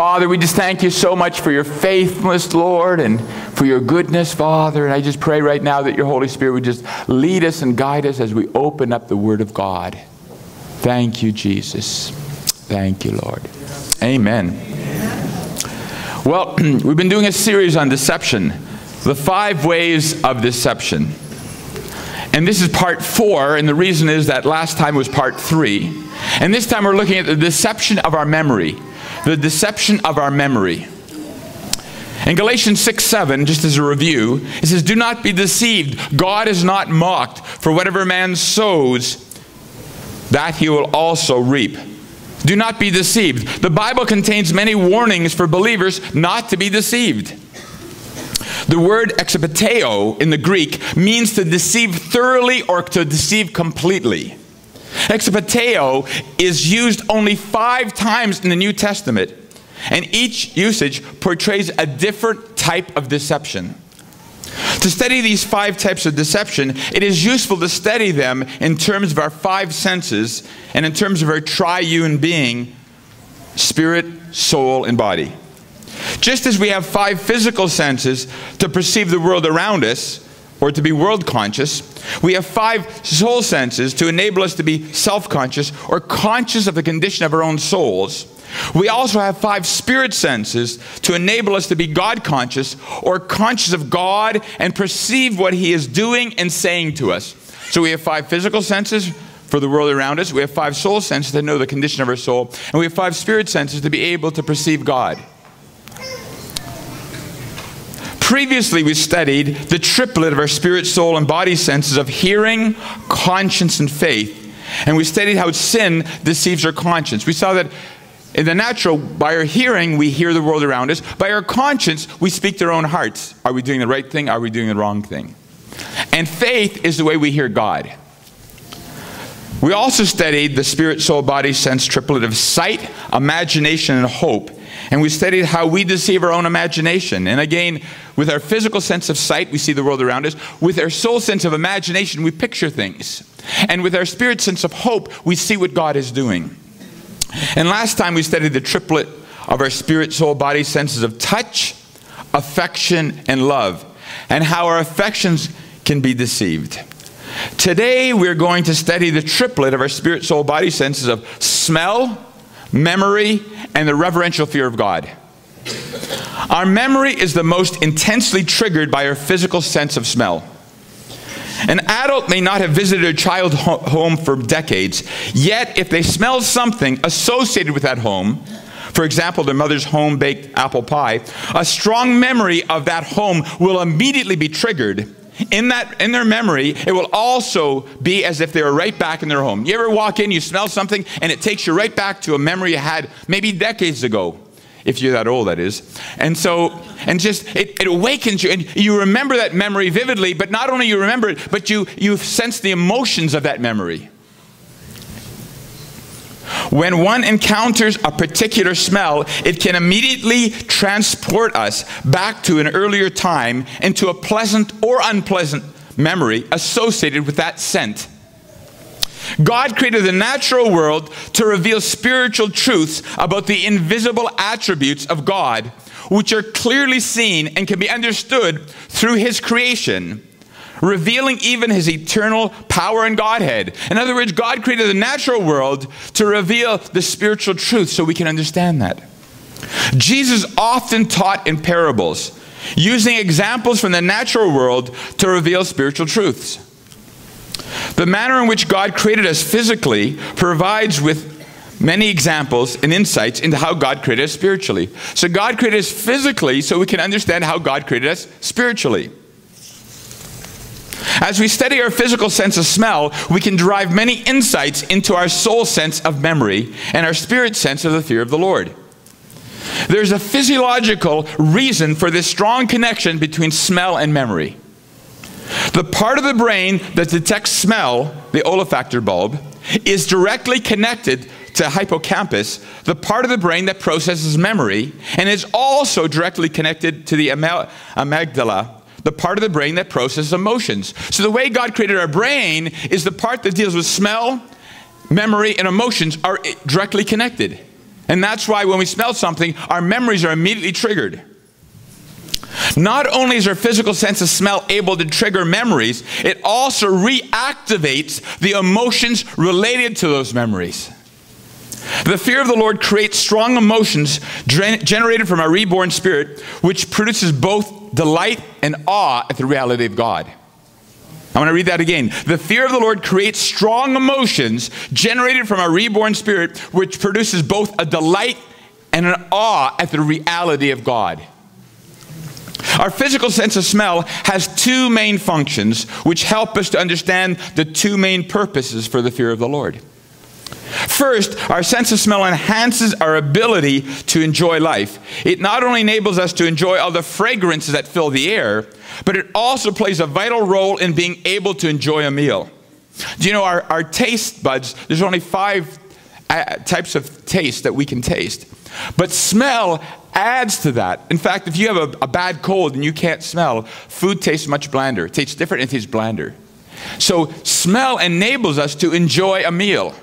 Father, we just thank you so much for your faithfulness, Lord, and for your goodness, Father. And I just pray right now that your Holy Spirit would just lead us and guide us as we open up the Word of God. Thank you, Jesus. Thank you, Lord. Amen. Well, we've been doing a series on deception, the five ways of deception. And this is part four, and the reason is that last time was part three. And this time we're looking at the deception of our memory. The deception of our memory. In Galatians 6 7, just as a review, it says, Do not be deceived. God is not mocked, for whatever man sows, that he will also reap. Do not be deceived. The Bible contains many warnings for believers not to be deceived. The word exapataō in the Greek means to deceive thoroughly or to deceive completely. Exapataō is used only five times in the New Testament, and each usage portrays a different type of deception. To study these five types of deception, it is useful to study them in terms of our five senses and in terms of our triune being spirit, soul, and body. Just as we have five physical senses to perceive the world around us, or to be world conscious, we have five soul senses to enable us to be self conscious or conscious of the condition of our own souls. We also have five spirit senses to enable us to be God conscious or conscious of God and perceive what He is doing and saying to us. So we have five physical senses for the world around us, we have five soul senses to know the condition of our soul, and we have five spirit senses to be able to perceive God. Previously, we studied the triplet of our spirit, soul, and body senses of hearing, conscience, and faith. And we studied how sin deceives our conscience. We saw that in the natural, by our hearing, we hear the world around us. By our conscience, we speak to our own hearts. Are we doing the right thing? Are we doing the wrong thing? And faith is the way we hear God. We also studied the spirit, soul, body, sense triplet of sight, imagination, and hope. And we studied how we deceive our own imagination. And again, with our physical sense of sight, we see the world around us. With our soul sense of imagination, we picture things. And with our spirit sense of hope, we see what God is doing. And last time we studied the triplet of our spirit, soul, body senses of touch, affection, and love, and how our affections can be deceived. Today we're going to study the triplet of our spirit, soul, body senses of smell, memory, and the reverential fear of God. Our memory is the most intensely triggered by our physical sense of smell. An adult may not have visited a child home for decades, yet, if they smell something associated with that home, for example, their mother's home baked apple pie, a strong memory of that home will immediately be triggered. In, that, in their memory, it will also be as if they were right back in their home. You ever walk in, you smell something, and it takes you right back to a memory you had maybe decades ago if you're that old, that is. And so, and just, it, it, awakens you, and you remember that memory vividly, but not only you remember it, but you, you sense the emotions of that memory. When one encounters a particular smell, it can immediately transport us back to an earlier time into a pleasant or unpleasant memory associated with that scent. God created the natural world to reveal spiritual truths about the invisible attributes of God, which are clearly seen and can be understood through His creation, revealing even His eternal power and Godhead. In other words, God created the natural world to reveal the spiritual truth so we can understand that. Jesus often taught in parables, using examples from the natural world to reveal spiritual truths. The manner in which God created us physically provides with many examples and insights into how God created us spiritually. So God created us physically so we can understand how God created us spiritually. As we study our physical sense of smell, we can derive many insights into our soul sense of memory and our spirit sense of the fear of the Lord. There's a physiological reason for this strong connection between smell and memory. The part of the brain that detects smell, the olfactory bulb, is directly connected to hippocampus, the part of the brain that processes memory, and is also directly connected to the amygdala, the part of the brain that processes emotions. So the way God created our brain is the part that deals with smell, memory, and emotions are directly connected. And that's why when we smell something, our memories are immediately triggered. Not only is our physical sense of smell able to trigger memories, it also reactivates the emotions related to those memories. The fear of the Lord creates strong emotions generated from our reborn spirit, which produces both delight and awe at the reality of God. I want to read that again. The fear of the Lord creates strong emotions generated from our reborn spirit, which produces both a delight and an awe at the reality of God. Our physical sense of smell has two main functions which help us to understand the two main purposes for the fear of the Lord. First, our sense of smell enhances our ability to enjoy life. It not only enables us to enjoy all the fragrances that fill the air, but it also plays a vital role in being able to enjoy a meal. Do you know our, our taste buds, there's only five uh, types of taste that we can taste. But smell adds to that. In fact, if you have a, a bad cold and you can't smell, food tastes much blander. It tastes different, it tastes blander. So, smell enables us to enjoy a meal.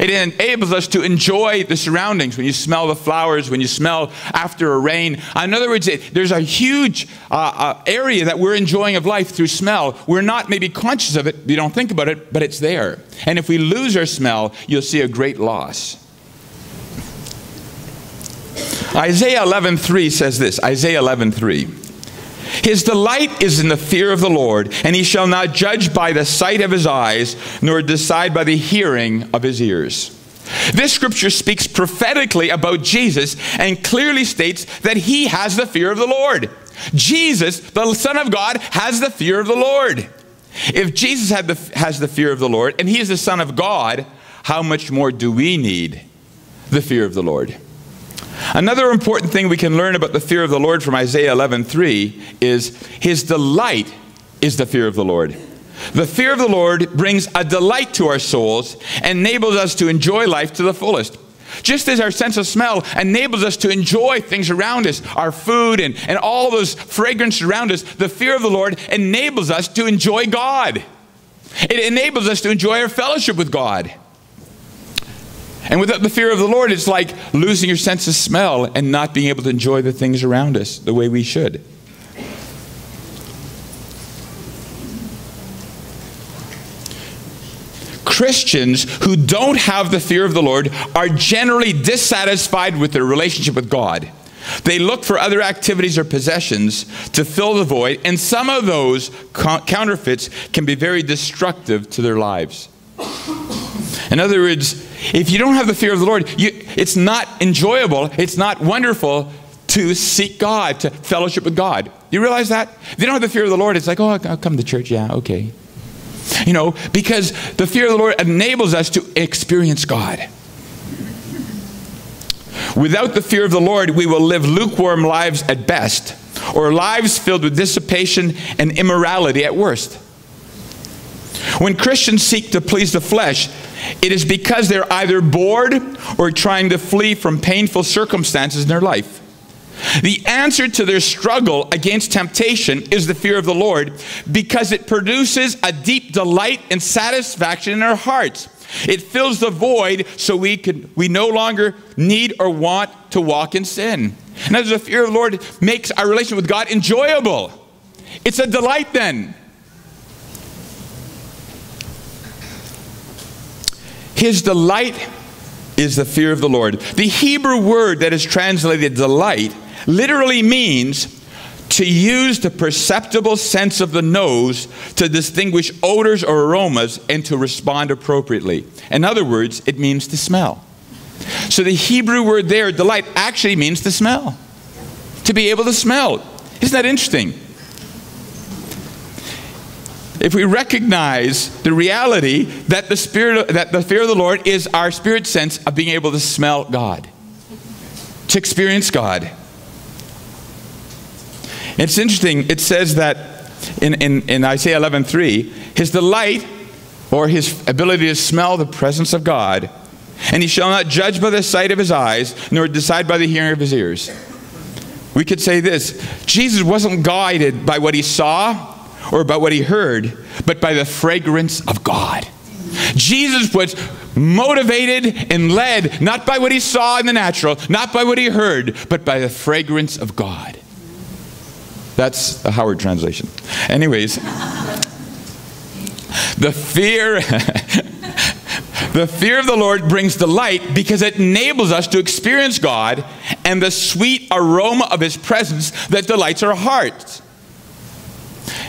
It enables us to enjoy the surroundings when you smell the flowers, when you smell after a rain. In other words, it, there's a huge uh, uh, area that we're enjoying of life through smell. We're not maybe conscious of it, we don't think about it, but it's there. And if we lose our smell, you'll see a great loss. Isaiah 11:3 says this. Isaiah 11:3. His delight is in the fear of the Lord, and he shall not judge by the sight of his eyes, nor decide by the hearing of his ears. This scripture speaks prophetically about Jesus and clearly states that he has the fear of the Lord. Jesus, the Son of God, has the fear of the Lord. If Jesus the, has the fear of the Lord and he is the Son of God, how much more do we need the fear of the Lord? Another important thing we can learn about the fear of the Lord from Isaiah 11:3 is his delight is the fear of the Lord. The fear of the Lord brings a delight to our souls and enables us to enjoy life to the fullest. Just as our sense of smell enables us to enjoy things around us, our food and, and all those fragrances around us, the fear of the Lord enables us to enjoy God. It enables us to enjoy our fellowship with God. And without the fear of the Lord, it's like losing your sense of smell and not being able to enjoy the things around us the way we should. Christians who don't have the fear of the Lord are generally dissatisfied with their relationship with God. They look for other activities or possessions to fill the void, and some of those counterfeits can be very destructive to their lives. In other words, if you don't have the fear of the Lord, you, it's not enjoyable, it's not wonderful to seek God, to fellowship with God. You realize that? If you don't have the fear of the Lord, it's like, oh, I'll come to church, yeah, okay. You know, because the fear of the Lord enables us to experience God. Without the fear of the Lord, we will live lukewarm lives at best, or lives filled with dissipation and immorality at worst. When Christians seek to please the flesh, it is because they're either bored or trying to flee from painful circumstances in their life. The answer to their struggle against temptation is the fear of the Lord because it produces a deep delight and satisfaction in our hearts. It fills the void so we, can, we no longer need or want to walk in sin. And as the fear of the Lord makes our relation with God enjoyable, it's a delight then. His delight is the fear of the Lord. The Hebrew word that is translated delight literally means to use the perceptible sense of the nose to distinguish odors or aromas and to respond appropriately. In other words, it means to smell. So the Hebrew word there, delight, actually means to smell. To be able to smell. Isn't that interesting? If we recognize the reality that the spirit that the fear of the Lord is our spirit sense of being able to smell God, to experience God. It's interesting, it says that in, in, in Isaiah 11:3, his delight or his ability to smell the presence of God, and he shall not judge by the sight of his eyes, nor decide by the hearing of his ears. We could say this Jesus wasn't guided by what he saw or by what he heard, but by the fragrance of God. Jesus was motivated and led not by what he saw in the natural, not by what he heard, but by the fragrance of God. That's a Howard translation. Anyways, the fear The fear of the Lord brings delight because it enables us to experience God and the sweet aroma of His presence that delights our hearts.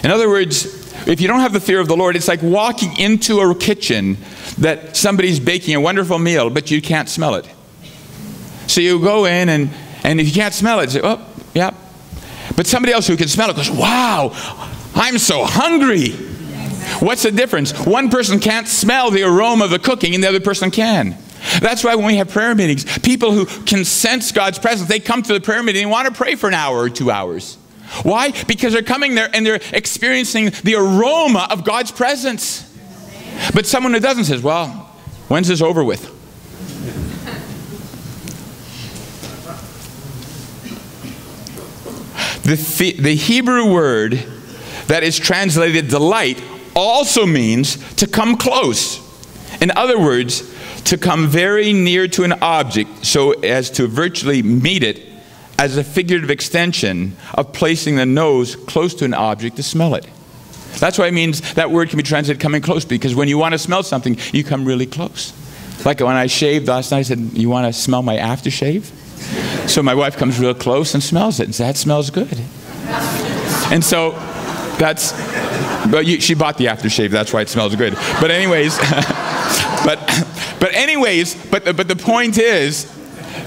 In other words, if you don't have the fear of the Lord, it's like walking into a kitchen that somebody's baking a wonderful meal, but you can't smell it. So you go in, and, and if you can't smell it, say, oh, yeah. But somebody else who can smell it goes, wow, I'm so hungry. What's the difference? One person can't smell the aroma of the cooking, and the other person can. That's why when we have prayer meetings, people who can sense God's presence, they come to the prayer meeting and want to pray for an hour or two hours. Why? Because they're coming there and they're experiencing the aroma of God's presence. But someone who doesn't says, Well, when's this over with? The, the Hebrew word that is translated delight also means to come close. In other words, to come very near to an object so as to virtually meet it as a figurative extension of placing the nose close to an object to smell it. That's why it means that word can be translated coming close because when you want to smell something, you come really close. Like when I shaved last night, I said, You want to smell my aftershave? So my wife comes real close and smells it and says, That smells good. And so that's, but you, she bought the aftershave, that's why it smells good. But, anyways, but, but, anyways, but but the point is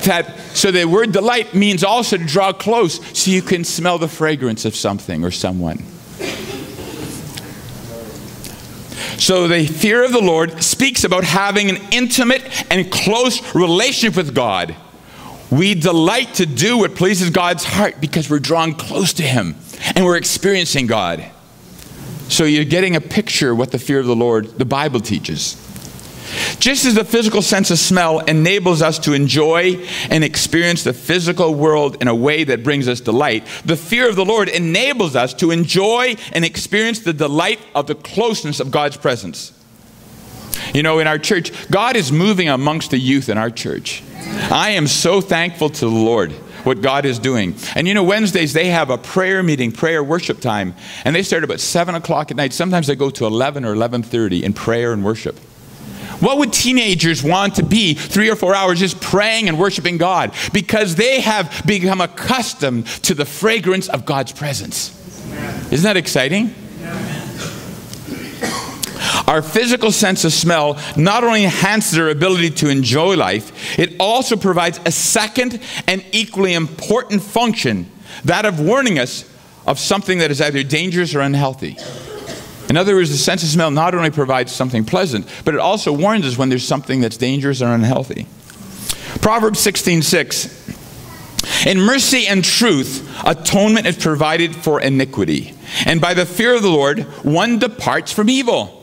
that so the word delight means also to draw close so you can smell the fragrance of something or someone. So the fear of the Lord speaks about having an intimate and close relationship with God. We delight to do what pleases God's heart because we're drawn close to Him and we're experiencing God. So you're getting a picture of what the fear of the Lord, the Bible teaches. Just as the physical sense of smell enables us to enjoy and experience the physical world in a way that brings us delight, the fear of the Lord enables us to enjoy and experience the delight of the closeness of God's presence. You know, in our church, God is moving amongst the youth in our church. I am so thankful to the Lord what God is doing. And you know, Wednesdays they have a prayer meeting, prayer worship time, and they start about seven o'clock at night. Sometimes they go to eleven or eleven thirty in prayer and worship. What would teenagers want to be three or four hours just praying and worshiping God? Because they have become accustomed to the fragrance of God's presence. Isn't that exciting? Our physical sense of smell not only enhances our ability to enjoy life, it also provides a second and equally important function that of warning us of something that is either dangerous or unhealthy. In other words, the sense of smell not only provides something pleasant, but it also warns us when there's something that's dangerous or unhealthy. Proverbs 16:6 In mercy and truth, atonement is provided for iniquity, and by the fear of the Lord, one departs from evil.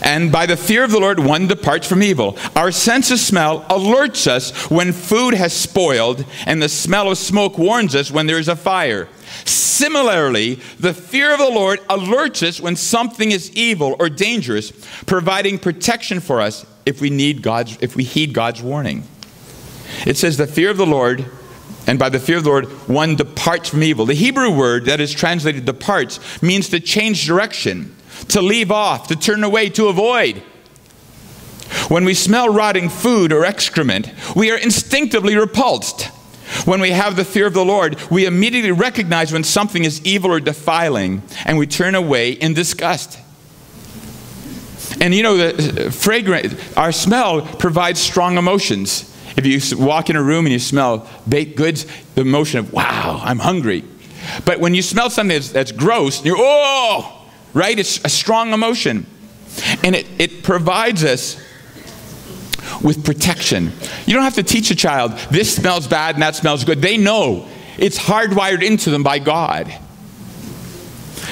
And by the fear of the Lord, one departs from evil. Our sense of smell alerts us when food has spoiled, and the smell of smoke warns us when there is a fire. Similarly, the fear of the Lord alerts us when something is evil or dangerous, providing protection for us if we need God's if we heed God's warning. It says the fear of the Lord and by the fear of the Lord, one departs from evil. The Hebrew word that is translated departs means to change direction, to leave off, to turn away, to avoid. When we smell rotting food or excrement, we are instinctively repulsed. When we have the fear of the Lord, we immediately recognize when something is evil or defiling, and we turn away in disgust. And you know, the uh, fragrant, our smell provides strong emotions. If you walk in a room and you smell baked goods, the emotion of, wow, I'm hungry. But when you smell something that's, that's gross, you're, oh, right? It's a strong emotion. And it, it provides us with protection. You don't have to teach a child, this smells bad and that smells good. They know. It's hardwired into them by God.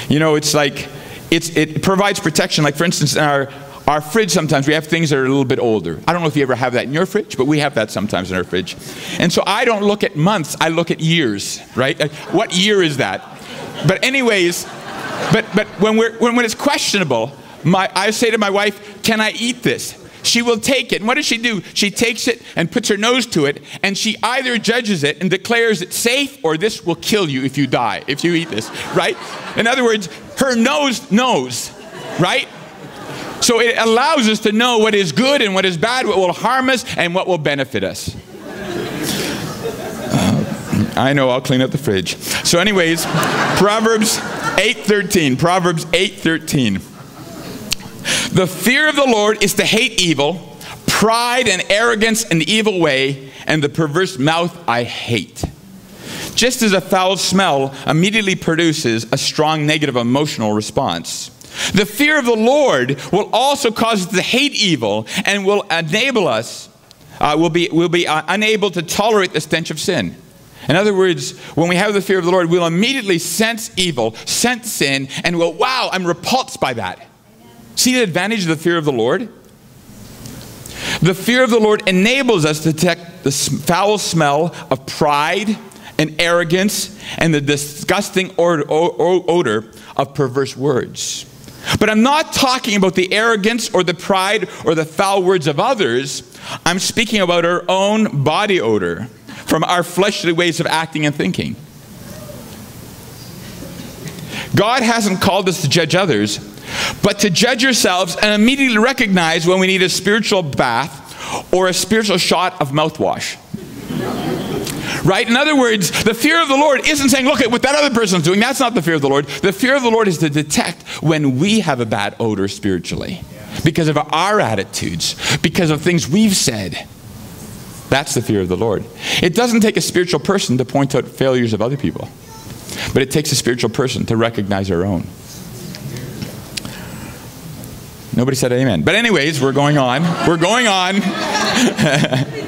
You know, it's like, it's, it provides protection. Like, for instance, in our, our fridge, sometimes we have things that are a little bit older. I don't know if you ever have that in your fridge, but we have that sometimes in our fridge. And so I don't look at months, I look at years, right? Uh, what year is that? But, anyways, but, but when, we're, when, when it's questionable, my, I say to my wife, Can I eat this? She will take it. And what does she do? She takes it and puts her nose to it, and she either judges it and declares it safe, or this will kill you if you die, if you eat this, right? In other words, her nose knows, right? So it allows us to know what is good and what is bad, what will harm us and what will benefit us. Uh, I know, I'll clean up the fridge. So anyways, Proverbs 8:13. Proverbs 8:13. The fear of the Lord is to hate evil, pride and arrogance and the evil way, and the perverse mouth I hate. Just as a foul smell immediately produces a strong negative emotional response, the fear of the Lord will also cause us to hate evil and will enable us, uh, will be, will be uh, unable to tolerate the stench of sin. In other words, when we have the fear of the Lord, we'll immediately sense evil, sense sin, and we'll, wow, I'm repulsed by that. See the advantage of the fear of the Lord? The fear of the Lord enables us to detect the foul smell of pride and arrogance and the disgusting odor of perverse words. But I'm not talking about the arrogance or the pride or the foul words of others. I'm speaking about our own body odor from our fleshly ways of acting and thinking. God hasn't called us to judge others, but to judge ourselves and immediately recognize when we need a spiritual bath or a spiritual shot of mouthwash. Right? In other words, the fear of the Lord isn't saying, look at what that other person's doing. That's not the fear of the Lord. The fear of the Lord is to detect when we have a bad odor spiritually because of our attitudes, because of things we've said. That's the fear of the Lord. It doesn't take a spiritual person to point out failures of other people, but it takes a spiritual person to recognize our own. Nobody said amen. But, anyways, we're going on. We're going on.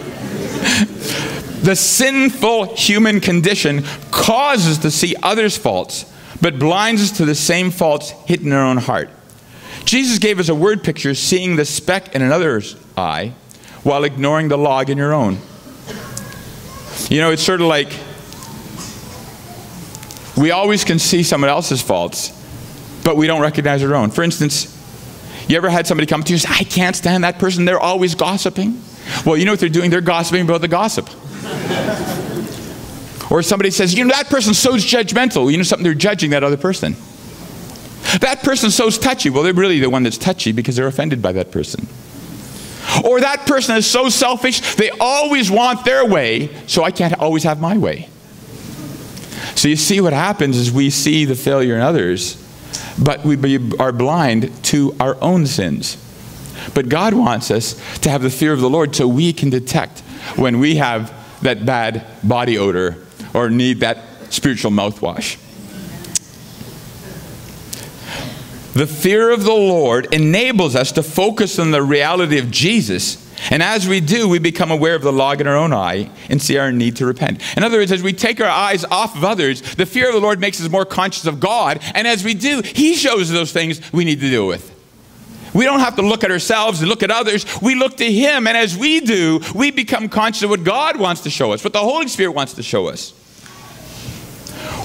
The sinful human condition causes us to see others' faults, but blinds us to the same faults hidden in our own heart. Jesus gave us a word picture seeing the speck in another's eye while ignoring the log in your own. You know, it's sort of like we always can see someone else's faults, but we don't recognize our own. For instance, you ever had somebody come to you and say, I can't stand that person, they're always gossiping? Well, you know what they're doing? They're gossiping about the gossip. Or somebody says, you know, that person's so judgmental. You know something? They're judging that other person. That person's so touchy. Well, they're really the one that's touchy because they're offended by that person. Or that person is so selfish, they always want their way, so I can't always have my way. So you see what happens is we see the failure in others, but we are blind to our own sins. But God wants us to have the fear of the Lord so we can detect when we have that bad body odor or need that spiritual mouthwash. The fear of the Lord enables us to focus on the reality of Jesus. And as we do, we become aware of the log in our own eye and see our need to repent. In other words, as we take our eyes off of others, the fear of the Lord makes us more conscious of God. And as we do, He shows those things we need to deal with. We don't have to look at ourselves and look at others. We look to Him. And as we do, we become conscious of what God wants to show us, what the Holy Spirit wants to show us.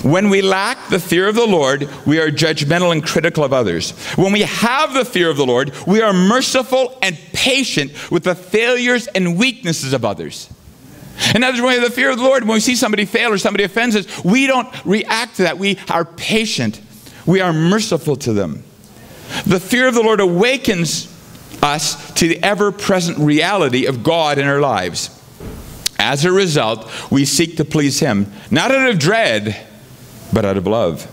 When we lack the fear of the Lord, we are judgmental and critical of others. When we have the fear of the Lord, we are merciful and patient with the failures and weaknesses of others. In other words, the fear of the Lord, when we see somebody fail or somebody offends us, we don't react to that. We are patient. We are merciful to them. The fear of the Lord awakens us to the ever present reality of God in our lives. As a result, we seek to please Him, not out of dread, but out of love.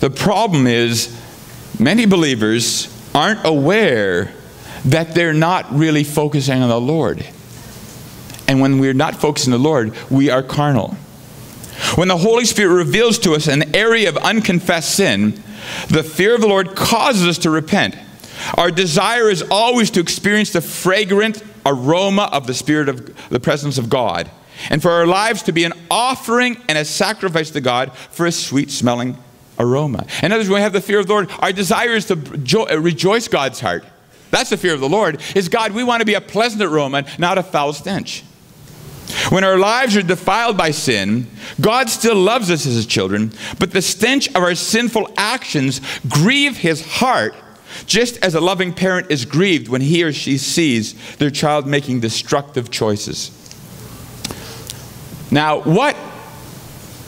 The problem is, many believers aren't aware that they're not really focusing on the Lord. And when we're not focusing on the Lord, we are carnal. When the Holy Spirit reveals to us an area of unconfessed sin, the fear of the Lord causes us to repent. Our desire is always to experience the fragrant aroma of the Spirit of the presence of God, and for our lives to be an offering and a sacrifice to God for a sweet smelling aroma. In other words, when we have the fear of the Lord, our desire is to uh, rejoice God's heart. That's the fear of the Lord. Is God, we want to be a pleasant aroma, not a foul stench. When our lives are defiled by sin, God still loves us as his children, but the stench of our sinful actions grieve his heart, just as a loving parent is grieved when he or she sees their child making destructive choices. Now, what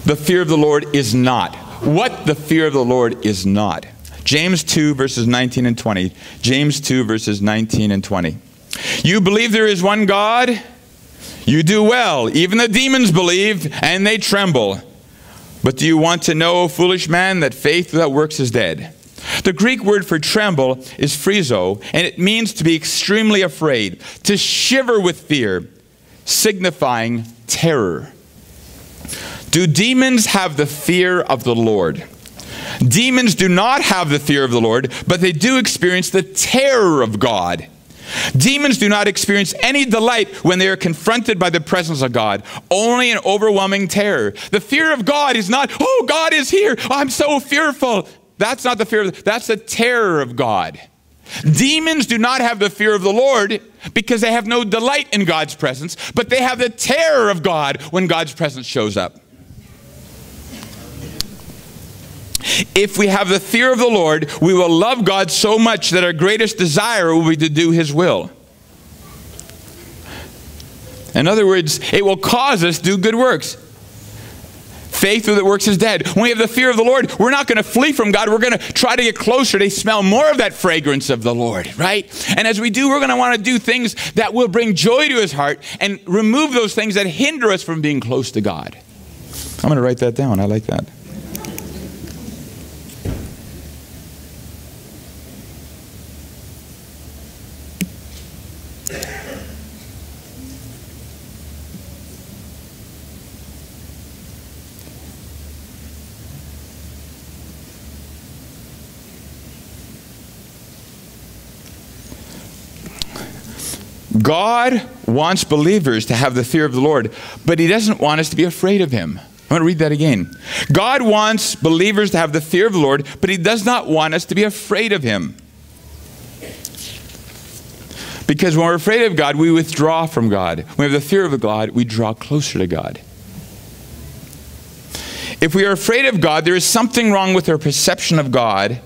the fear of the Lord is not. What the fear of the Lord is not. James 2, verses 19 and 20. James 2, verses 19 and 20. You believe there is one God? You do well. Even the demons believe and they tremble. But do you want to know, foolish man, that faith without works is dead? The Greek word for tremble is phrisso, and it means to be extremely afraid, to shiver with fear, signifying terror. Do demons have the fear of the Lord? Demons do not have the fear of the Lord, but they do experience the terror of God. Demons do not experience any delight when they are confronted by the presence of God, only an overwhelming terror. The fear of God is not, oh, God is here. I'm so fearful. That's not the fear, that's the terror of God. Demons do not have the fear of the Lord because they have no delight in God's presence, but they have the terror of God when God's presence shows up. If we have the fear of the Lord, we will love God so much that our greatest desire will be to do His will. In other words, it will cause us to do good works. Faith that works is dead. When we have the fear of the Lord, we're not going to flee from God. We're going to try to get closer to smell more of that fragrance of the Lord, right? And as we do, we're going to want to do things that will bring joy to his heart and remove those things that hinder us from being close to God. I'm going to write that down. I like that. God wants believers to have the fear of the Lord, but He doesn't want us to be afraid of Him. I'm going to read that again. God wants believers to have the fear of the Lord, but He does not want us to be afraid of Him. Because when we're afraid of God, we withdraw from God. When we have the fear of God, we draw closer to God. If we are afraid of God, there is something wrong with our perception of God,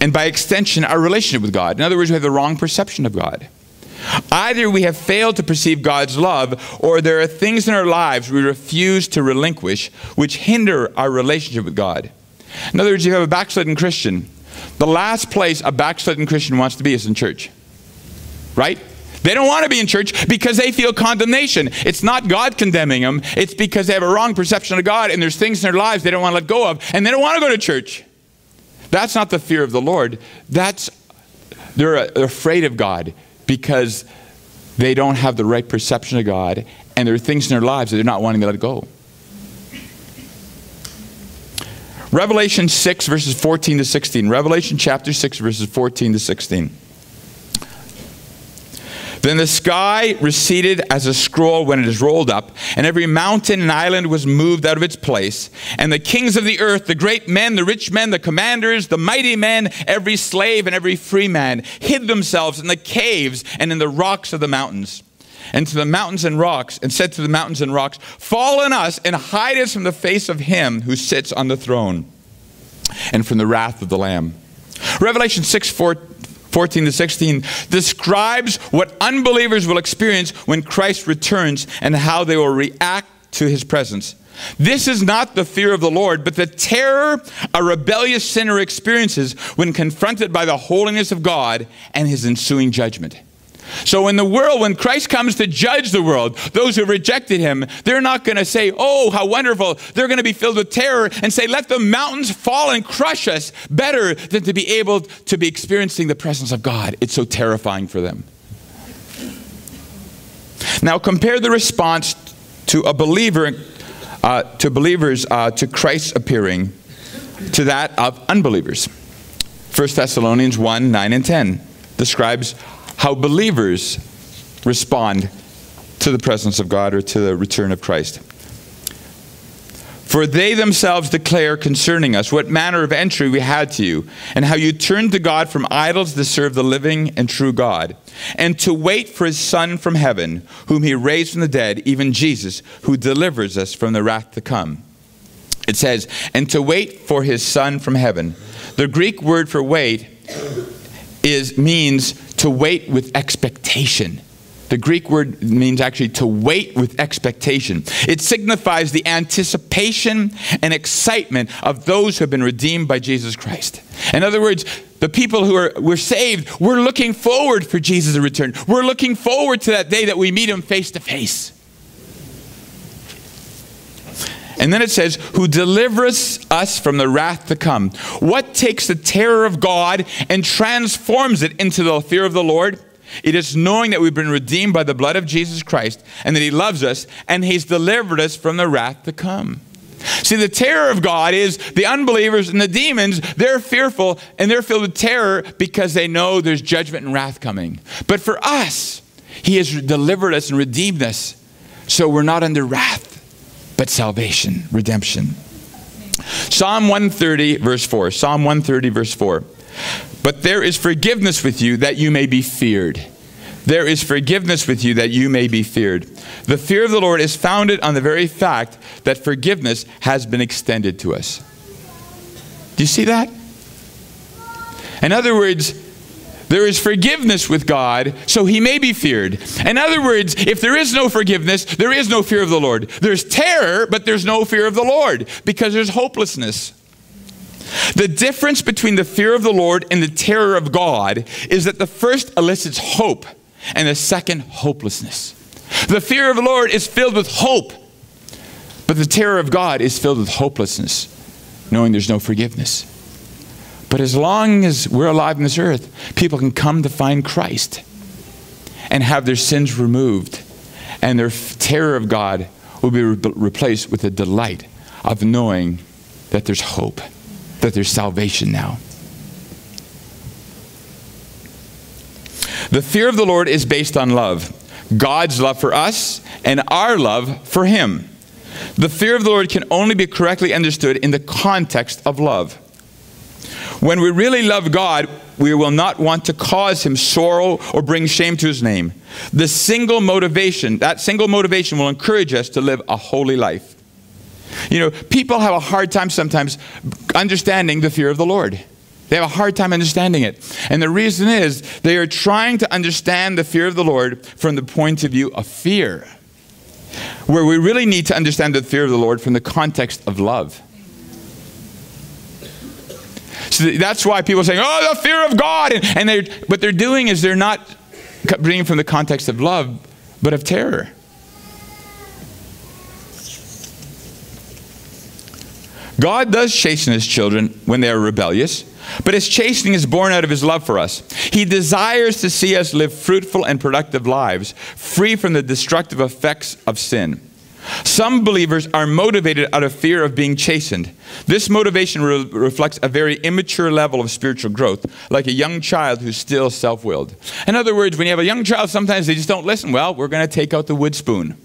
and by extension, our relationship with God. In other words, we have the wrong perception of God. Either we have failed to perceive God's love, or there are things in our lives we refuse to relinquish which hinder our relationship with God. In other words, you have a backslidden Christian. The last place a backslidden Christian wants to be is in church. Right? They don't want to be in church because they feel condemnation. It's not God condemning them, it's because they have a wrong perception of God and there's things in their lives they don't want to let go of and they don't want to go to church. That's not the fear of the Lord. That's they're uh, afraid of God because they don't have the right perception of God and there are things in their lives that they're not wanting to let go. Revelation 6, verses 14 to 16. Revelation chapter 6, verses 14 to 16. Then the sky receded as a scroll when it is rolled up, and every mountain and island was moved out of its place. And the kings of the earth, the great men, the rich men, the commanders, the mighty men, every slave and every free man, hid themselves in the caves and in the rocks of the mountains. And to the mountains and rocks, and said to the mountains and rocks, Fall on us and hide us from the face of him who sits on the throne and from the wrath of the Lamb. Revelation 6 4 14 to 16 describes what unbelievers will experience when Christ returns and how they will react to his presence. This is not the fear of the Lord, but the terror a rebellious sinner experiences when confronted by the holiness of God and his ensuing judgment. So, in the world, when Christ comes to judge the world, those who rejected him, they're not going to say, Oh, how wonderful. They're going to be filled with terror and say, Let the mountains fall and crush us, better than to be able to be experiencing the presence of God. It's so terrifying for them. Now, compare the response to a believer, uh, to believers, uh, to Christ appearing, to that of unbelievers. 1 Thessalonians 1 9 and 10 describes how believers respond to the presence of God or to the return of Christ. For they themselves declare concerning us what manner of entry we had to you, and how you turned to God from idols to serve the living and true God, and to wait for his Son from heaven, whom he raised from the dead, even Jesus, who delivers us from the wrath to come. It says, and to wait for his Son from heaven. The Greek word for wait is, means to wait with expectation. The Greek word means actually to wait with expectation. It signifies the anticipation and excitement of those who have been redeemed by Jesus Christ. In other words, the people who are we're saved, we're looking forward for Jesus' return. We're looking forward to that day that we meet him face to face. And then it says, who delivers us from the wrath to come. What takes the terror of God and transforms it into the fear of the Lord? It is knowing that we've been redeemed by the blood of Jesus Christ and that He loves us and He's delivered us from the wrath to come. See, the terror of God is the unbelievers and the demons, they're fearful and they're filled with terror because they know there's judgment and wrath coming. But for us, He has delivered us and redeemed us so we're not under wrath, but salvation, redemption. Psalm 130, verse 4. Psalm 130, verse 4. But there is forgiveness with you that you may be feared. There is forgiveness with you that you may be feared. The fear of the Lord is founded on the very fact that forgiveness has been extended to us. Do you see that? In other words, there is forgiveness with God, so he may be feared. In other words, if there is no forgiveness, there is no fear of the Lord. There's terror, but there's no fear of the Lord because there's hopelessness. The difference between the fear of the Lord and the terror of God is that the first elicits hope and the second, hopelessness. The fear of the Lord is filled with hope, but the terror of God is filled with hopelessness, knowing there's no forgiveness. But as long as we're alive on this earth, people can come to find Christ and have their sins removed, and their terror of God will be re replaced with the delight of knowing that there's hope that there's salvation now. The fear of the Lord is based on love God's love for us and our love for Him. The fear of the Lord can only be correctly understood in the context of love. When we really love God, we will not want to cause him sorrow or bring shame to his name. The single motivation, that single motivation will encourage us to live a holy life. You know, people have a hard time sometimes understanding the fear of the Lord. They have a hard time understanding it. And the reason is they are trying to understand the fear of the Lord from the point of view of fear. Where we really need to understand the fear of the Lord from the context of love. So that's why people are saying, oh, the fear of God. And, and they're, what they're doing is they're not bringing from the context of love, but of terror. God does chasten his children when they are rebellious, but his chastening is born out of his love for us. He desires to see us live fruitful and productive lives, free from the destructive effects of sin. Some believers are motivated out of fear of being chastened. This motivation re reflects a very immature level of spiritual growth, like a young child who's still self willed. In other words, when you have a young child, sometimes they just don't listen. Well, we're going to take out the wood spoon.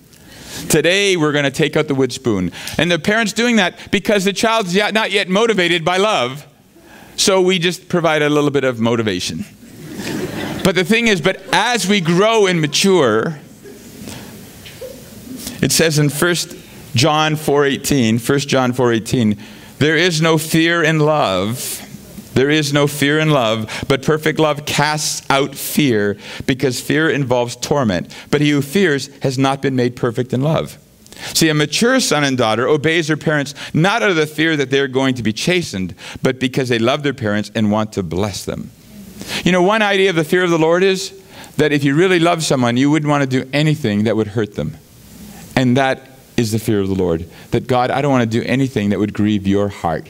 Today we're going to take out the wood spoon. And the parent's doing that because the child's not yet motivated by love. So we just provide a little bit of motivation. but the thing is, but as we grow and mature, it says in 1 John 4:18, 1 John 4:18, there is no fear in love there is no fear in love, but perfect love casts out fear, because fear involves torment. But he who fears has not been made perfect in love. See, a mature son and daughter obeys their parents not out of the fear that they're going to be chastened, but because they love their parents and want to bless them. You know, one idea of the fear of the Lord is that if you really love someone, you wouldn't want to do anything that would hurt them. And that is the fear of the Lord. That God, I don't want to do anything that would grieve your heart.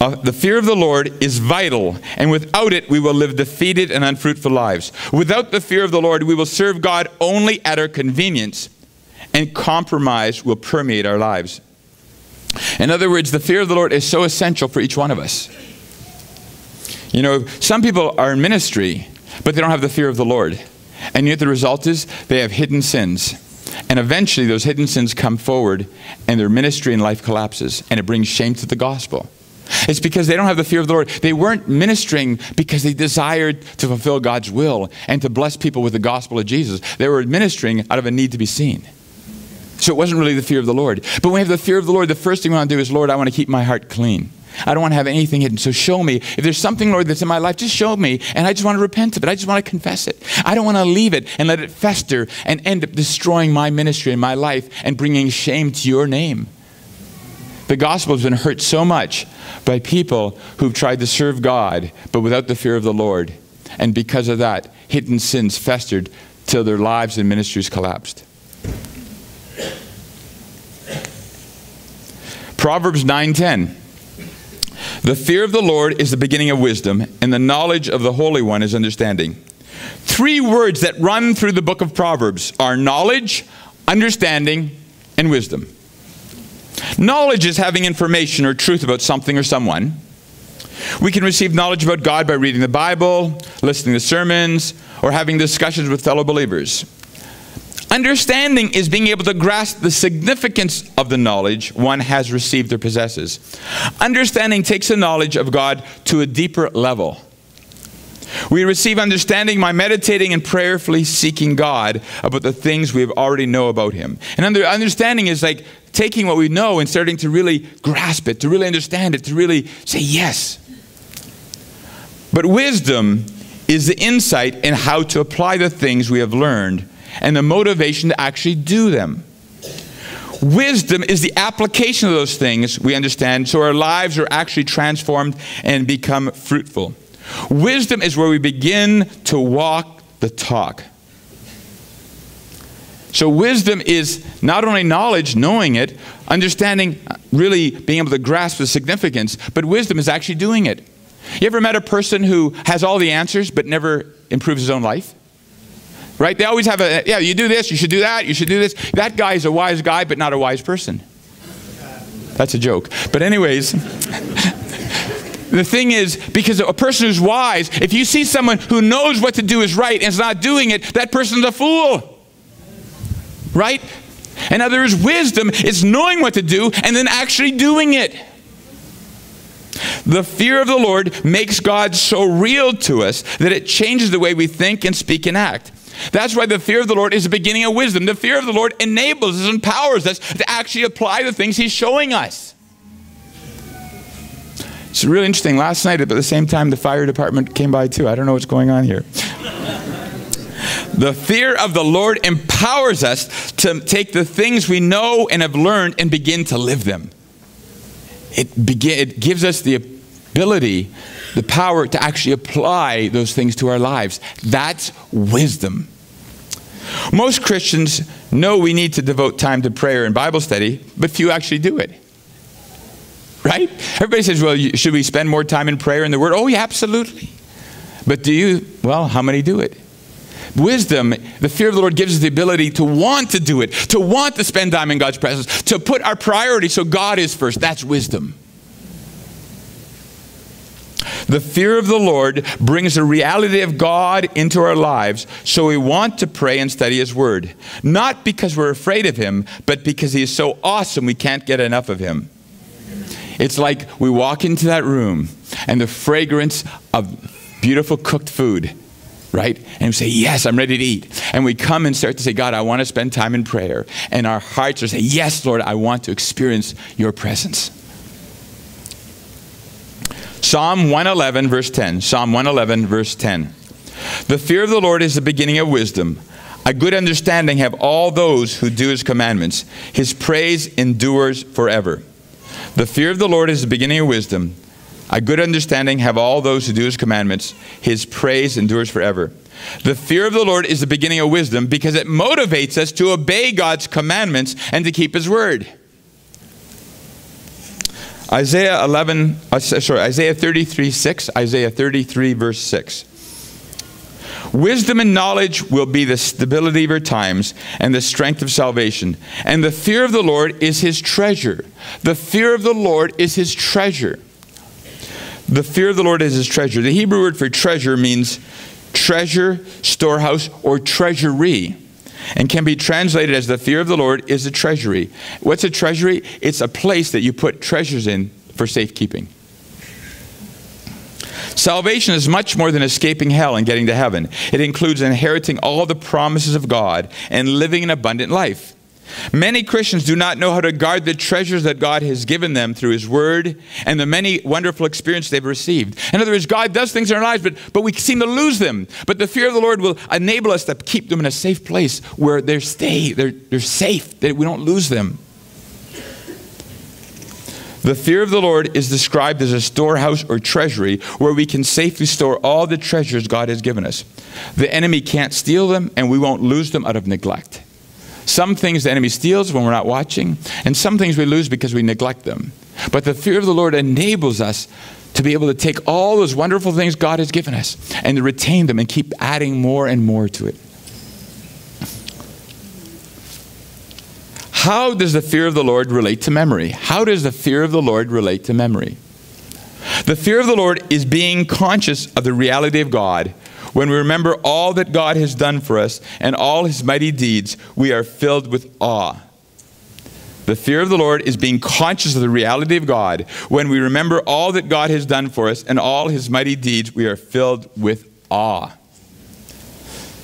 Uh, the fear of the Lord is vital, and without it, we will live defeated and unfruitful lives. Without the fear of the Lord, we will serve God only at our convenience, and compromise will permeate our lives. In other words, the fear of the Lord is so essential for each one of us. You know, some people are in ministry, but they don't have the fear of the Lord. And yet the result is they have hidden sins. And eventually those hidden sins come forward and their ministry and life collapses and it brings shame to the gospel. It's because they don't have the fear of the Lord. They weren't ministering because they desired to fulfill God's will and to bless people with the gospel of Jesus. They were ministering out of a need to be seen. So it wasn't really the fear of the Lord. But when we have the fear of the Lord, the first thing we want to do is, Lord, I want to keep my heart clean. I don't want to have anything hidden. So show me. If there's something, Lord, that's in my life, just show me. And I just want to repent of it. I just want to confess it. I don't want to leave it and let it fester and end up destroying my ministry and my life and bringing shame to your name. The gospel has been hurt so much by people who've tried to serve God, but without the fear of the Lord. And because of that, hidden sins festered till their lives and ministries collapsed. Proverbs 9:10 The fear of the Lord is the beginning of wisdom, and the knowledge of the Holy One is understanding. Three words that run through the book of Proverbs are knowledge, understanding, and wisdom. Knowledge is having information or truth about something or someone. We can receive knowledge about God by reading the Bible, listening to sermons, or having discussions with fellow believers. Understanding is being able to grasp the significance of the knowledge one has received or possesses. Understanding takes the knowledge of God to a deeper level. We receive understanding by meditating and prayerfully seeking God about the things we have already know about Him. And under, understanding is like taking what we know and starting to really grasp it, to really understand it, to really say yes. But wisdom is the insight in how to apply the things we have learned and the motivation to actually do them. Wisdom is the application of those things we understand so our lives are actually transformed and become fruitful. Wisdom is where we begin to walk the talk. So, wisdom is not only knowledge, knowing it, understanding, uh, really being able to grasp the significance, but wisdom is actually doing it. You ever met a person who has all the answers but never improves his own life? Right? They always have a, yeah, you do this, you should do that, you should do this. That guy is a wise guy, but not a wise person. That's a joke. But, anyways, the thing is, because a person who's wise, if you see someone who knows what to do is right and is not doing it, that person's a fool. Right? And there is wisdom, is knowing what to do and then actually doing it. The fear of the Lord makes God so real to us that it changes the way we think and speak and act. That's why the fear of the Lord is the beginning of wisdom. The fear of the Lord enables us, empowers us to actually apply the things He's showing us. It's really interesting. Last night, at the same time, the fire department came by too. I don't know what's going on here. The fear of the Lord empowers us to take the things we know and have learned and begin to live them. It, begin, it gives us the ability, the power to actually apply those things to our lives. That's wisdom. Most Christians know we need to devote time to prayer and Bible study, but few actually do it. Right? Everybody says, well, should we spend more time in prayer and the Word? Oh, yeah, absolutely. But do you? Well, how many do it? Wisdom, the fear of the Lord gives us the ability to want to do it, to want to spend time in God's presence, to put our priority so God is first. That's wisdom. The fear of the Lord brings the reality of God into our lives, so we want to pray and study His Word. Not because we're afraid of Him, but because He is so awesome we can't get enough of Him. It's like we walk into that room and the fragrance of beautiful cooked food right? And we say, Yes, I'm ready to eat. And we come and start to say, God, I want to spend time in prayer. And our hearts are saying, Yes, Lord, I want to experience your presence. Psalm 111, verse 10. Psalm 111, verse 10. The fear of the Lord is the beginning of wisdom. A good understanding have all those who do his commandments. His praise endures forever. The fear of the Lord is the beginning of wisdom. A good understanding have all those who do his commandments. His praise endures forever. The fear of the Lord is the beginning of wisdom because it motivates us to obey God's commandments and to keep his word. Isaiah 11, uh, sorry, Isaiah 33, 6, Isaiah 33, verse 6. Wisdom and knowledge will be the stability of our times and the strength of salvation. And the fear of the Lord is his treasure. The fear of the Lord is his treasure. The fear of the Lord is his treasure. The Hebrew word for treasure means treasure, storehouse, or treasury, and can be translated as the fear of the Lord is a treasury. What's a treasury? It's a place that you put treasures in for safekeeping. Salvation is much more than escaping hell and getting to heaven. It includes inheriting all the promises of God and living an abundant life. Many Christians do not know how to guard the treasures that God has given them through His Word and the many wonderful experiences they've received. In other words, God does things in our lives, but, but we seem to lose them. But the fear of the Lord will enable us to keep them in a safe place where they stay, they're, they're safe, that we don't lose them. The fear of the Lord is described as a storehouse or treasury where we can safely store all the treasures God has given us. The enemy can't steal them, and we won't lose them out of neglect. Some things the enemy steals when we're not watching, and some things we lose because we neglect them. But the fear of the Lord enables us to be able to take all those wonderful things God has given us and to retain them and keep adding more and more to it. How does the fear of the Lord relate to memory? How does the fear of the Lord relate to memory? The fear of the Lord is being conscious of the reality of God. When we remember all that God has done for us and all his mighty deeds, we are filled with awe. The fear of the Lord is being conscious of the reality of God. When we remember all that God has done for us and all his mighty deeds, we are filled with awe.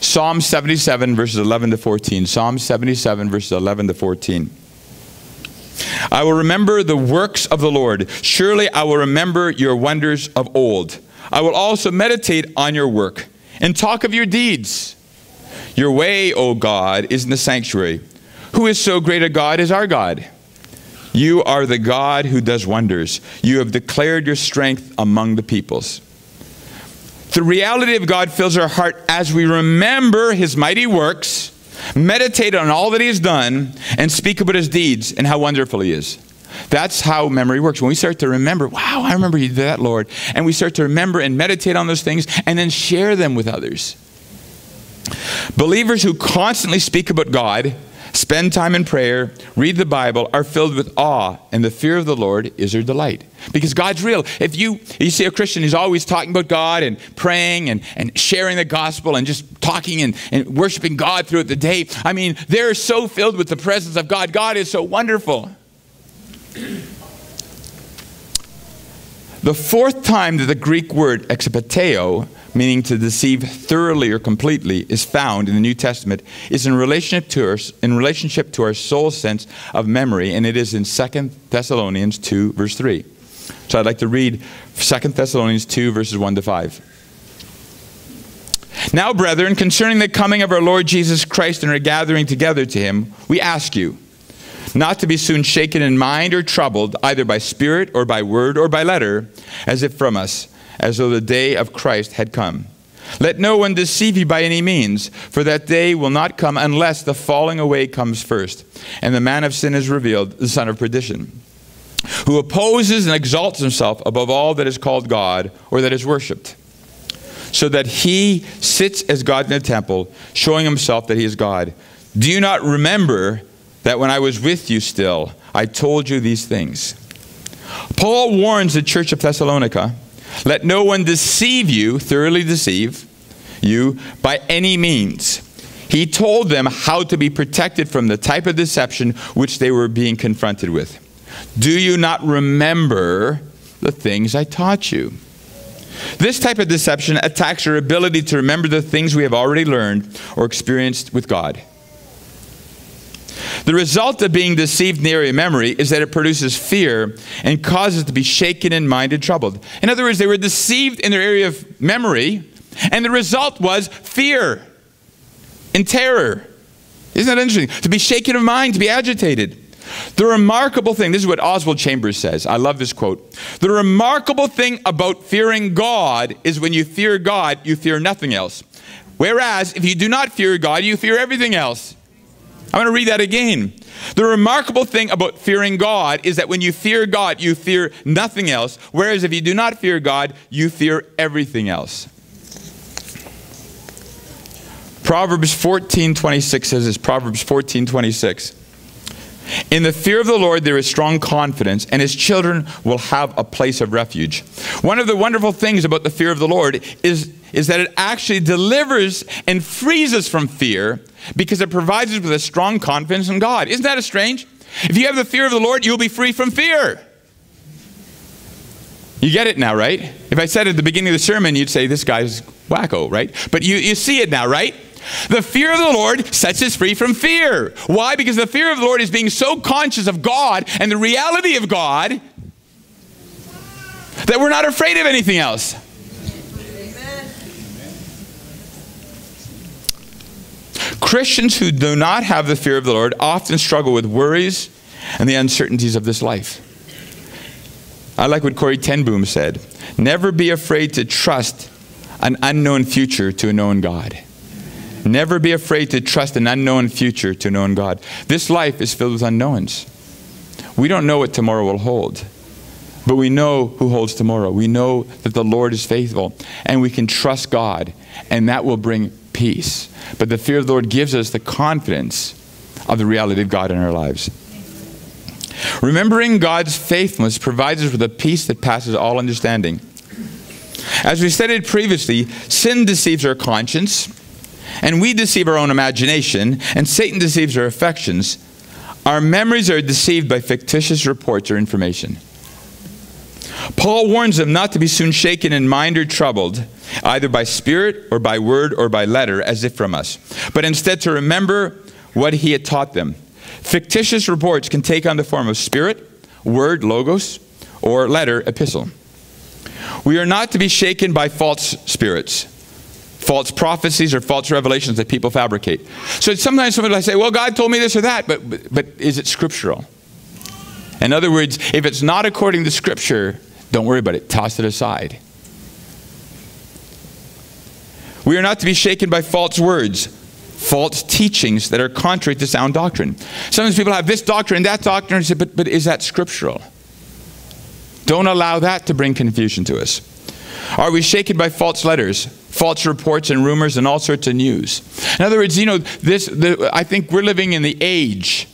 Psalm 77, verses 11 to 14. Psalm 77, verses 11 to 14. I will remember the works of the Lord. Surely I will remember your wonders of old. I will also meditate on your work and talk of your deeds. Your way, O God, is in the sanctuary. Who is so great a God as our God? You are the God who does wonders. You have declared your strength among the peoples. The reality of God fills our heart as we remember his mighty works, meditate on all that he has done, and speak about his deeds and how wonderful he is. That's how memory works. When we start to remember, wow, I remember you did that, Lord, and we start to remember and meditate on those things and then share them with others. Believers who constantly speak about God spend time in prayer, read the Bible, are filled with awe, and the fear of the Lord is their delight. Because God's real. If you, you see a Christian who's always talking about God and praying and, and sharing the gospel and just talking and, and worshiping God throughout the day, I mean, they're so filled with the presence of God. God is so wonderful. The fourth time that the Greek word exapataō meaning to deceive thoroughly or completely, is found in the New Testament is in relationship to our, in relationship to our soul sense of memory, and it is in 2 Thessalonians 2, verse 3. So I'd like to read 2 Thessalonians 2, verses 1 to 5. Now, brethren, concerning the coming of our Lord Jesus Christ and our gathering together to him, we ask you not to be soon shaken in mind or troubled, either by spirit or by word or by letter, as if from us as though the day of Christ had come. Let no one deceive you by any means, for that day will not come unless the falling away comes first, and the man of sin is revealed, the son of perdition, who opposes and exalts himself above all that is called God or that is worshipped, so that he sits as God in the temple, showing himself that he is God. Do you not remember that when I was with you still, I told you these things? Paul warns the church of Thessalonica let no one deceive you, thoroughly deceive you, by any means. He told them how to be protected from the type of deception which they were being confronted with. Do you not remember the things I taught you? This type of deception attacks our ability to remember the things we have already learned or experienced with God. The result of being deceived in the area of memory is that it produces fear and causes to be shaken in mind and troubled. In other words, they were deceived in their area of memory, and the result was fear and terror. Isn't that interesting? To be shaken in mind, to be agitated. The remarkable thing, this is what Oswald Chambers says. I love this quote. The remarkable thing about fearing God is when you fear God, you fear nothing else. Whereas if you do not fear God, you fear everything else. I'm going to read that again. The remarkable thing about fearing God is that when you fear God, you fear nothing else, whereas if you do not fear God, you fear everything else. Proverbs 14:26 says this, Proverbs 14:26. In the fear of the Lord, there is strong confidence, and his children will have a place of refuge. One of the wonderful things about the fear of the Lord is, is that it actually delivers and frees us from fear because it provides us with a strong confidence in God. Isn't that a strange? If you have the fear of the Lord, you'll be free from fear. You get it now, right? If I said at the beginning of the sermon, you'd say, This guy's wacko, right? But you, you see it now, right? The fear of the Lord sets us free from fear. Why? Because the fear of the Lord is being so conscious of God and the reality of God that we're not afraid of anything else. Christians who do not have the fear of the Lord often struggle with worries and the uncertainties of this life. I like what Corrie ten Boom said Never be afraid to trust an unknown future to a known God. Never be afraid to trust an unknown future to known God. This life is filled with unknowns. We don't know what tomorrow will hold, but we know who holds tomorrow. We know that the Lord is faithful, and we can trust God, and that will bring peace. But the fear of the Lord gives us the confidence of the reality of God in our lives. Remembering God's faithfulness provides us with a peace that passes all understanding. As we stated previously, sin deceives our conscience, and we deceive our own imagination, and Satan deceives our affections. Our memories are deceived by fictitious reports or information. Paul warns them not to be soon shaken in mind or troubled, either by spirit or by word or by letter, as if from us, but instead to remember what he had taught them. Fictitious reports can take on the form of spirit, word, logos, or letter, epistle. We are not to be shaken by false spirits, false prophecies, or false revelations that people fabricate. So sometimes somebody will say, Well, God told me this or that, but, but, but is it scriptural? In other words, if it's not according to Scripture, don't worry about it, toss it aside. We are not to be shaken by false words, false teachings that are contrary to sound doctrine. Sometimes people have this doctrine that doctrine and say, but, but is that scriptural? Don't allow that to bring confusion to us. Are we shaken by false letters, false reports and rumors and all sorts of news? In other words, you know, this, the, I think we're living in the age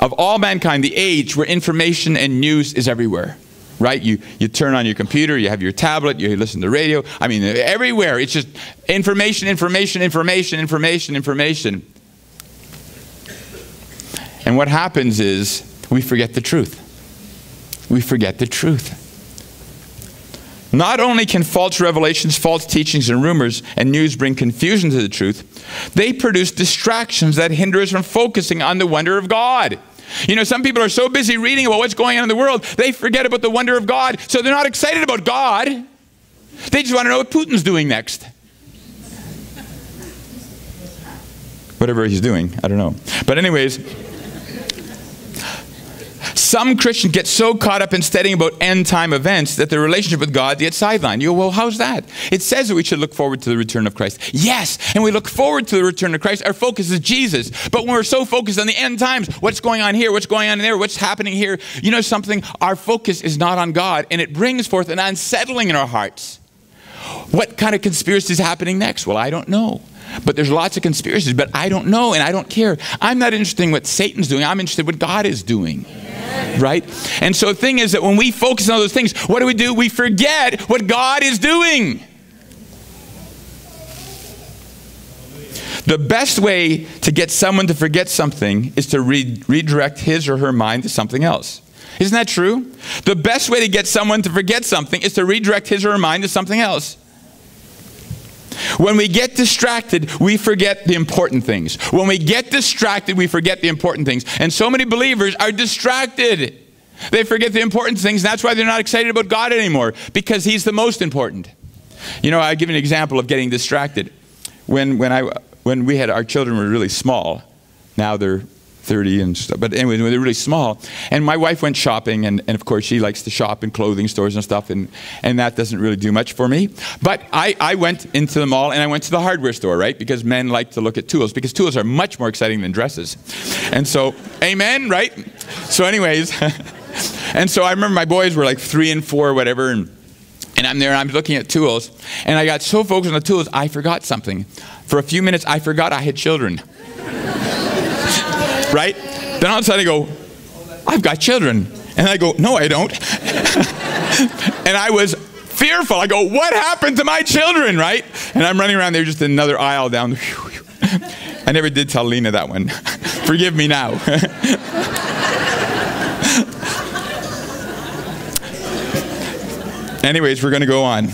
of all mankind, the age where information and news is everywhere right? You, you turn on your computer, you have your tablet, you listen to radio. I mean, everywhere. It's just information, information, information, information, information. And what happens is we forget the truth. We forget the truth. Not only can false revelations, false teachings, and rumors and news bring confusion to the truth, they produce distractions that hinder us from focusing on the wonder of God. You know, some people are so busy reading about what's going on in the world, they forget about the wonder of God. So they're not excited about God. They just want to know what Putin's doing next. Whatever he's doing, I don't know. But, anyways, some Christians get so caught up in studying about end time events that their relationship with God gets sidelined. You go, well, how's that? It says that we should look forward to the return of Christ. Yes, and we look forward to the return of Christ. Our focus is Jesus. But when we're so focused on the end times, what's going on here, what's going on there, what's happening here, you know something? Our focus is not on God, and it brings forth an unsettling in our hearts. What kind of conspiracy is happening next? Well, I don't know. But there's lots of conspiracies, but I don't know and I don't care. I'm not interested in what Satan's doing. I'm interested in what God is doing. Right? And so the thing is that when we focus on those things, what do we do? We forget what God is doing. The best way to get someone to forget something is to re- redirect his or her mind to something else. Isn't that true? The best way to get someone to forget something is to redirect his or her mind to something else. When we get distracted, we forget the important things. When we get distracted, we forget the important things. And so many believers are distracted. They forget the important things. That's why they're not excited about God anymore, because He's the most important. You know, I give an example of getting distracted. When, when, I, when we had our children were really small, now they're 30 and stuff. But anyway, they're really small. And my wife went shopping, and, and of course, she likes to shop in clothing stores and stuff, and, and that doesn't really do much for me. But I, I went into the mall and I went to the hardware store, right? Because men like to look at tools, because tools are much more exciting than dresses. And so, amen, right? So, anyways, and so I remember my boys were like three and four, whatever, and and I'm there and I'm looking at tools, and I got so focused on the tools, I forgot something. For a few minutes, I forgot I had children right? Then all of a sudden I go, I've got children. And I go, No, I don't. and I was fearful. I go, What happened to my children, right? And I'm running around there just another aisle down. I never did tell Lena that one. Forgive me now. Anyways, we're going to go on.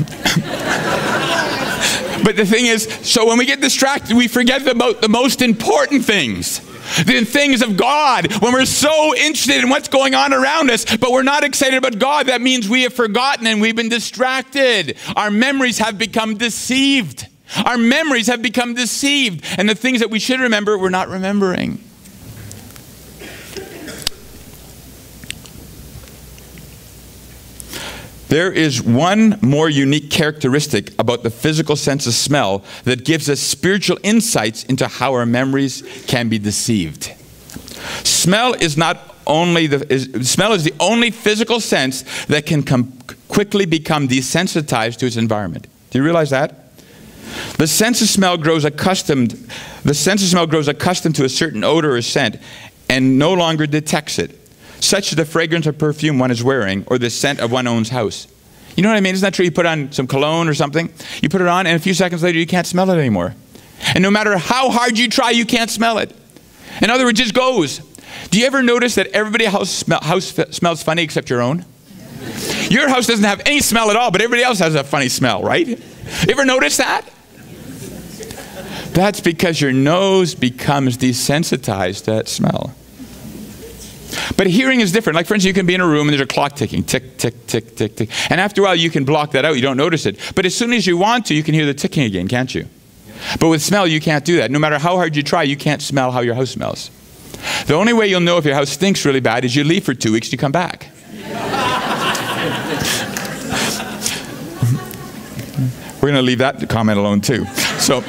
but the thing is, so when we get distracted, we forget about the most important things. The things of God. When we're so interested in what's going on around us, but we're not excited about God, that means we have forgotten and we've been distracted. Our memories have become deceived. Our memories have become deceived. And the things that we should remember, we're not remembering. There is one more unique characteristic about the physical sense of smell that gives us spiritual insights into how our memories can be deceived. Smell is not only the is, smell is the only physical sense that can quickly become desensitized to its environment. Do you realize that? The sense of smell grows accustomed the sense of smell grows accustomed to a certain odor or scent and no longer detects it such as the fragrance of perfume one is wearing or the scent of one's own house. You know what I mean? Isn't that true? You put on some cologne or something, you put it on, and a few seconds later, you can't smell it anymore. And no matter how hard you try, you can't smell it. In other words, it just goes. Do you ever notice that everybody's house, house smells funny except your own? Your house doesn't have any smell at all, but everybody else has a funny smell, right? You ever notice that? That's because your nose becomes desensitized to that smell. But hearing is different. Like, for instance, you can be in a room and there's a clock ticking tick, tick, tick, tick, tick. And after a while, you can block that out. You don't notice it. But as soon as you want to, you can hear the ticking again, can't you? But with smell, you can't do that. No matter how hard you try, you can't smell how your house smells. The only way you'll know if your house stinks really bad is you leave for two weeks and you come back. We're going to leave that comment alone too. So,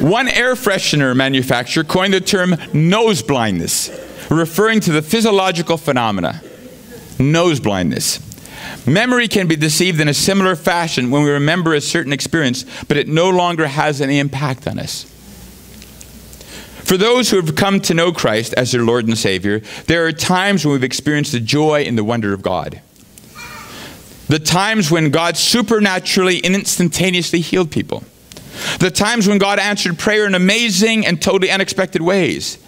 one air freshener manufacturer coined the term nose blindness referring to the physiological phenomena nose blindness. Memory can be deceived in a similar fashion when we remember a certain experience, but it no longer has any impact on us. For those who have come to know Christ as their Lord and Savior, there are times when we've experienced the joy and the wonder of God. The times when God supernaturally and instantaneously healed people. The times when God answered prayer in amazing and totally unexpected ways.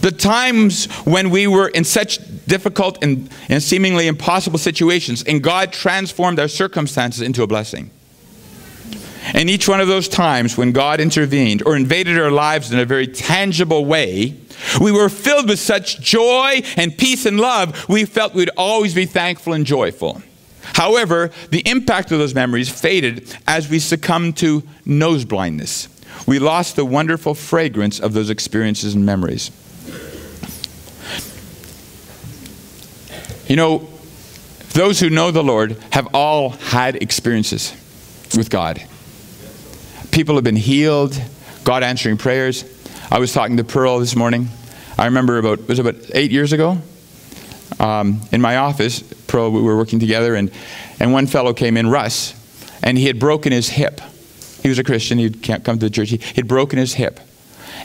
The times when we were in such difficult and, and seemingly impossible situations, and God transformed our circumstances into a blessing. And each one of those times when God intervened or invaded our lives in a very tangible way, we were filled with such joy and peace and love, we felt we'd always be thankful and joyful. However, the impact of those memories faded as we succumbed to nose blindness. We lost the wonderful fragrance of those experiences and memories. You know, those who know the Lord have all had experiences with God. People have been healed, God answering prayers. I was talking to Pearl this morning. I remember about, it was about eight years ago? Um, in my office, Pearl, we were working together, and, and one fellow came in, Russ, and he had broken his hip. He was a Christian, he'd come to the church. He had broken his hip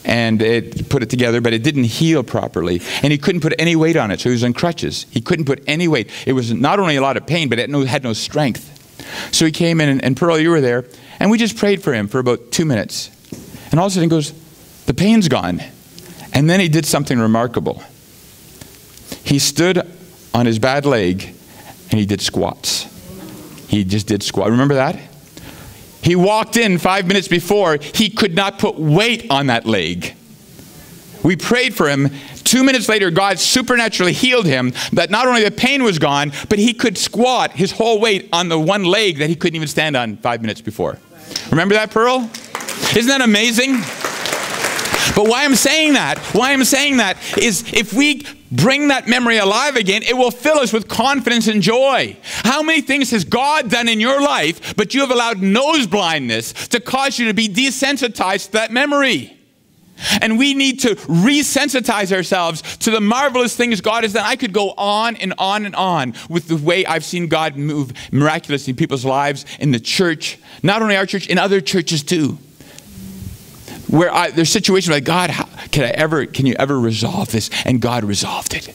and it put it together, but it didn't heal properly. And he couldn't put any weight on it, so he was on crutches. He couldn't put any weight. It was not only a lot of pain, but it had no strength. So he came in, and, and Pearl, you were there, and we just prayed for him for about two minutes. And all of a sudden he goes, The pain's gone. And then he did something remarkable. He stood on his bad leg and he did squats. He just did squat. Remember that? He walked in five minutes before, he could not put weight on that leg. We prayed for him. Two minutes later, God supernaturally healed him. That not only the pain was gone, but he could squat his whole weight on the one leg that he couldn't even stand on five minutes before. Remember that, Pearl? Isn't that amazing? But why I'm saying that, why I'm saying that is if we bring that memory alive again, it will fill us with confidence and joy. How many things has God done in your life, but you have allowed nose blindness to cause you to be desensitized to that memory? And we need to resensitize ourselves to the marvelous things God has done. I could go on and on and on with the way I've seen God move miraculously in people's lives, in the church, not only our church, in other churches too where I, there's situations like, God, how, can I ever, can you ever resolve this? And God resolved it.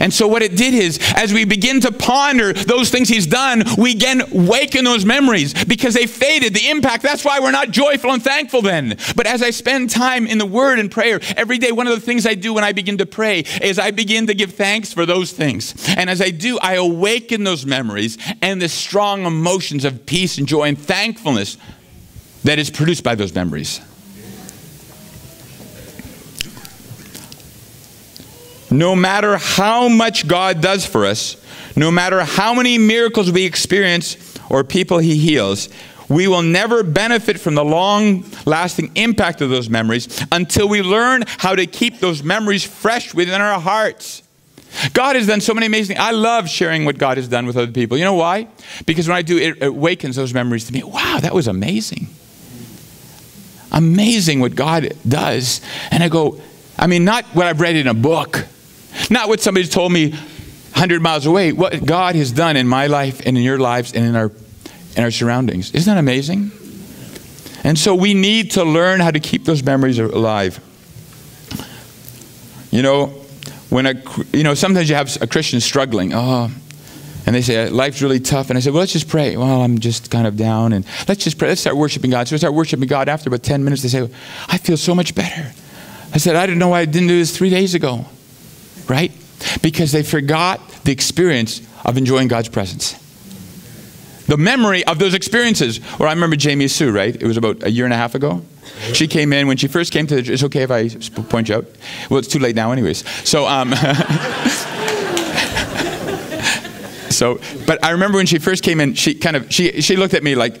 And so what it did is, as we begin to ponder those things he's done, we again waken those memories because they faded, the impact. That's why we're not joyful and thankful then. But as I spend time in the word and prayer every day, one of the things I do when I begin to pray is I begin to give thanks for those things. And as I do, I awaken those memories and the strong emotions of peace and joy and thankfulness that is produced by those memories. No matter how much God does for us, no matter how many miracles we experience or people He heals, we will never benefit from the long lasting impact of those memories until we learn how to keep those memories fresh within our hearts. God has done so many amazing I love sharing what God has done with other people. You know why? Because when I do it, it awakens those memories to me. Wow, that was amazing. Amazing what God does. And I go, I mean, not what I've read in a book, not what somebody told me 100 miles away, what God has done in my life and in your lives and in our, in our surroundings. Isn't that amazing? And so we need to learn how to keep those memories alive. You know, when a, you know, sometimes you have a Christian struggling. Oh, and they say, life's really tough. And I said, well, let's just pray. Well, I'm just kind of down. And let's just pray. Let's start worshiping God. So we start worshiping God. After about 10 minutes, they say, I feel so much better. I said, I didn't know why I didn't do this three days ago right? Because they forgot the experience of enjoying God's presence. The memory of those experiences. Or I remember Jamie Sue, right? It was about a year and a half ago. She came in when she first came to the. It's okay if I point you out. Well, it's too late now, anyways. So, um, so, but I remember when she first came in, she kind of she she looked at me like,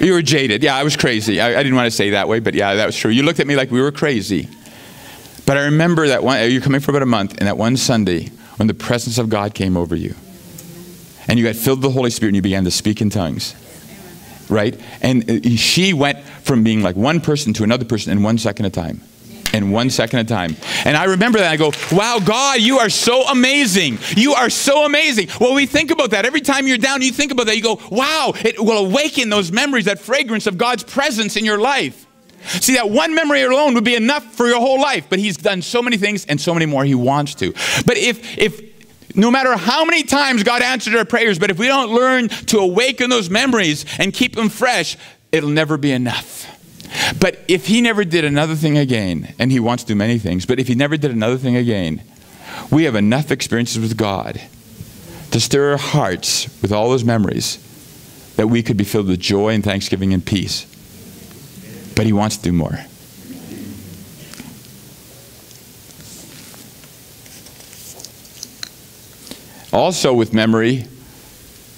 "You were jaded." Yeah, I was crazy. I, I didn't want to say that way, but yeah, that was true. You looked at me like we were crazy. But I remember that one, you're coming for about a month, and that one Sunday when the presence of God came over you. And you got filled with the Holy Spirit and you began to speak in tongues. Right? And uh, she went from being like one person to another person in one second a time. In one second a time. And I remember that. I go, wow, God, you are so amazing. You are so amazing. Well, we think about that. Every time you're down, you think about that. You go, wow, it will awaken those memories, that fragrance of God's presence in your life. See, that one memory alone would be enough for your whole life, but he's done so many things and so many more he wants to. But if, if, no matter how many times God answered our prayers, but if we don't learn to awaken those memories and keep them fresh, it'll never be enough. But if he never did another thing again, and he wants to do many things, but if he never did another thing again, we have enough experiences with God to stir our hearts with all those memories that we could be filled with joy and thanksgiving and peace but he wants to do more. Also, with memory,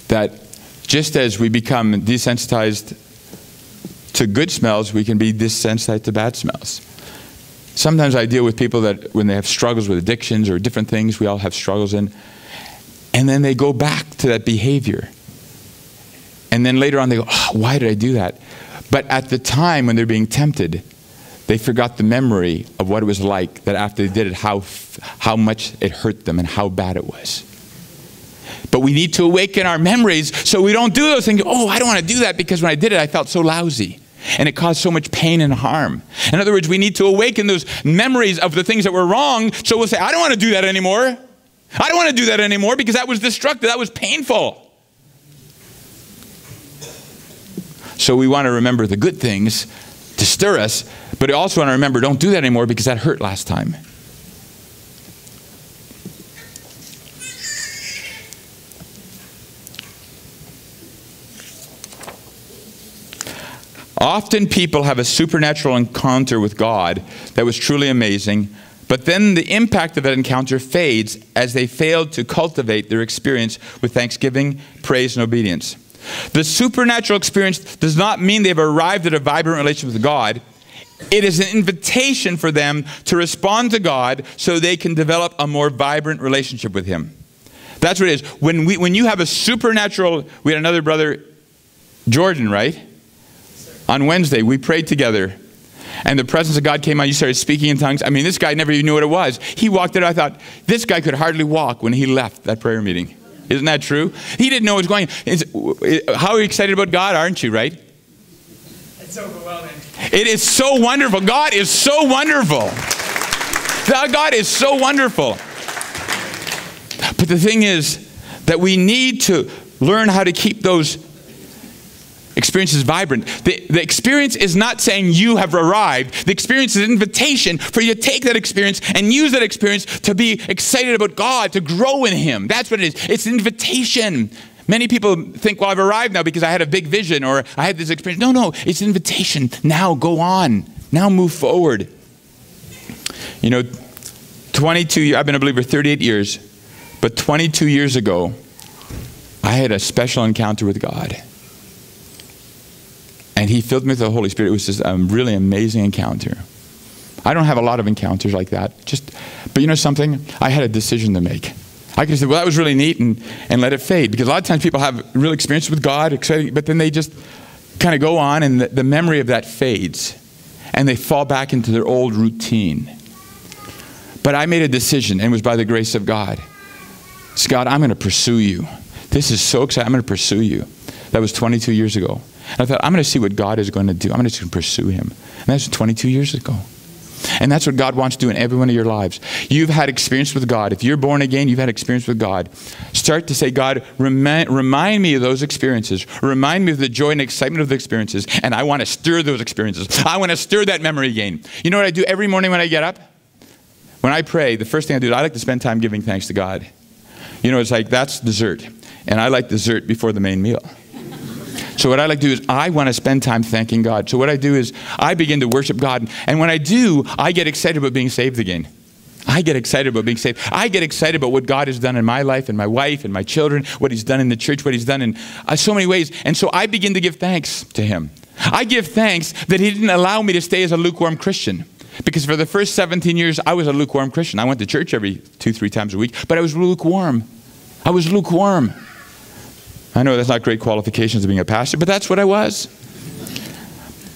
that just as we become desensitized to good smells, we can be desensitized to bad smells. Sometimes I deal with people that when they have struggles with addictions or different things, we all have struggles in, and then they go back to that behavior. And then later on they go, oh, why did I do that? But at the time when they're being tempted, they forgot the memory of what it was like that after they did it, how, how much it hurt them and how bad it was. But we need to awaken our memories so we don't do those things. Oh, I don't want to do that because when I did it, I felt so lousy. And it caused so much pain and harm. In other words, we need to awaken those memories of the things that were wrong so we'll say, I don't want to do that anymore. I don't want to do that anymore because that was destructive, that was painful. So we want to remember the good things to stir us, but also want to remember don't do that anymore because that hurt last time. Often people have a supernatural encounter with God that was truly amazing, but then the impact of that encounter fades as they failed to cultivate their experience with thanksgiving, praise, and obedience. The supernatural experience does not mean they've arrived at a vibrant relationship with God. It is an invitation for them to respond to God so they can develop a more vibrant relationship with Him. That's what it is. When, we, when you have a supernatural, we had another brother, Jordan, right? On Wednesday, we prayed together. And the presence of God came on. You started speaking in tongues. I mean, this guy never even knew what it was. He walked in. I thought, this guy could hardly walk when he left that prayer meeting. Isn't that true? He didn't know what was going on. How are you excited about God, aren't you, right? It's overwhelming. It is so wonderful. God is so wonderful. God is so wonderful. But the thing is that we need to learn how to keep those experience is vibrant. The, the experience is not saying you have arrived. The experience is an invitation for you to take that experience and use that experience to be excited about God, to grow in Him. That's what it is. It's an invitation. Many people think, well, I've arrived now because I had a big vision or I had this experience. No, no, it's an invitation. Now go on. Now move forward. You know, 22, I've been a believer 38 years, but 22 years ago, I had a special encounter with God and he filled me with the Holy Spirit. It was just a really amazing encounter. I don't have a lot of encounters like that. Just, but you know something? I had a decision to make. I could say, well, that was really neat, and, and let it fade. Because a lot of times people have real experience with God, exciting, but then they just kind of go on, and the, the memory of that fades, and they fall back into their old routine. But I made a decision, and it was by the grace of God. It's God, I'm going to pursue you. This is so exciting. I'm going to pursue you. That was 22 years ago. And I thought, I'm going to see what God is going to do. I'm going to pursue him. And that's 22 years ago. And that's what God wants to do in every one of your lives. You've had experience with God. If you're born again, you've had experience with God. Start to say, God, remind, remind me of those experiences. Remind me of the joy and excitement of the experiences. And I want to stir those experiences. I want to stir that memory again. You know what I do every morning when I get up? When I pray, the first thing I do is I like to spend time giving thanks to God. You know, it's like that's dessert. And I like dessert before the main meal. So what I like to do is I want to spend time thanking God. So what I do is I begin to worship God. And when I do, I get excited about being saved again. I get excited about being saved. I get excited about what God has done in my life and my wife and my children, what He's done in the church, what He's done in uh, so many ways. And so I begin to give thanks to Him. I give thanks that He didn't allow me to stay as a lukewarm Christian. Because for the first 17 years, I was a lukewarm Christian. I went to church every two, three times a week, but I was lukewarm. I was lukewarm. I know that's not great qualifications of being a pastor, but that's what I was.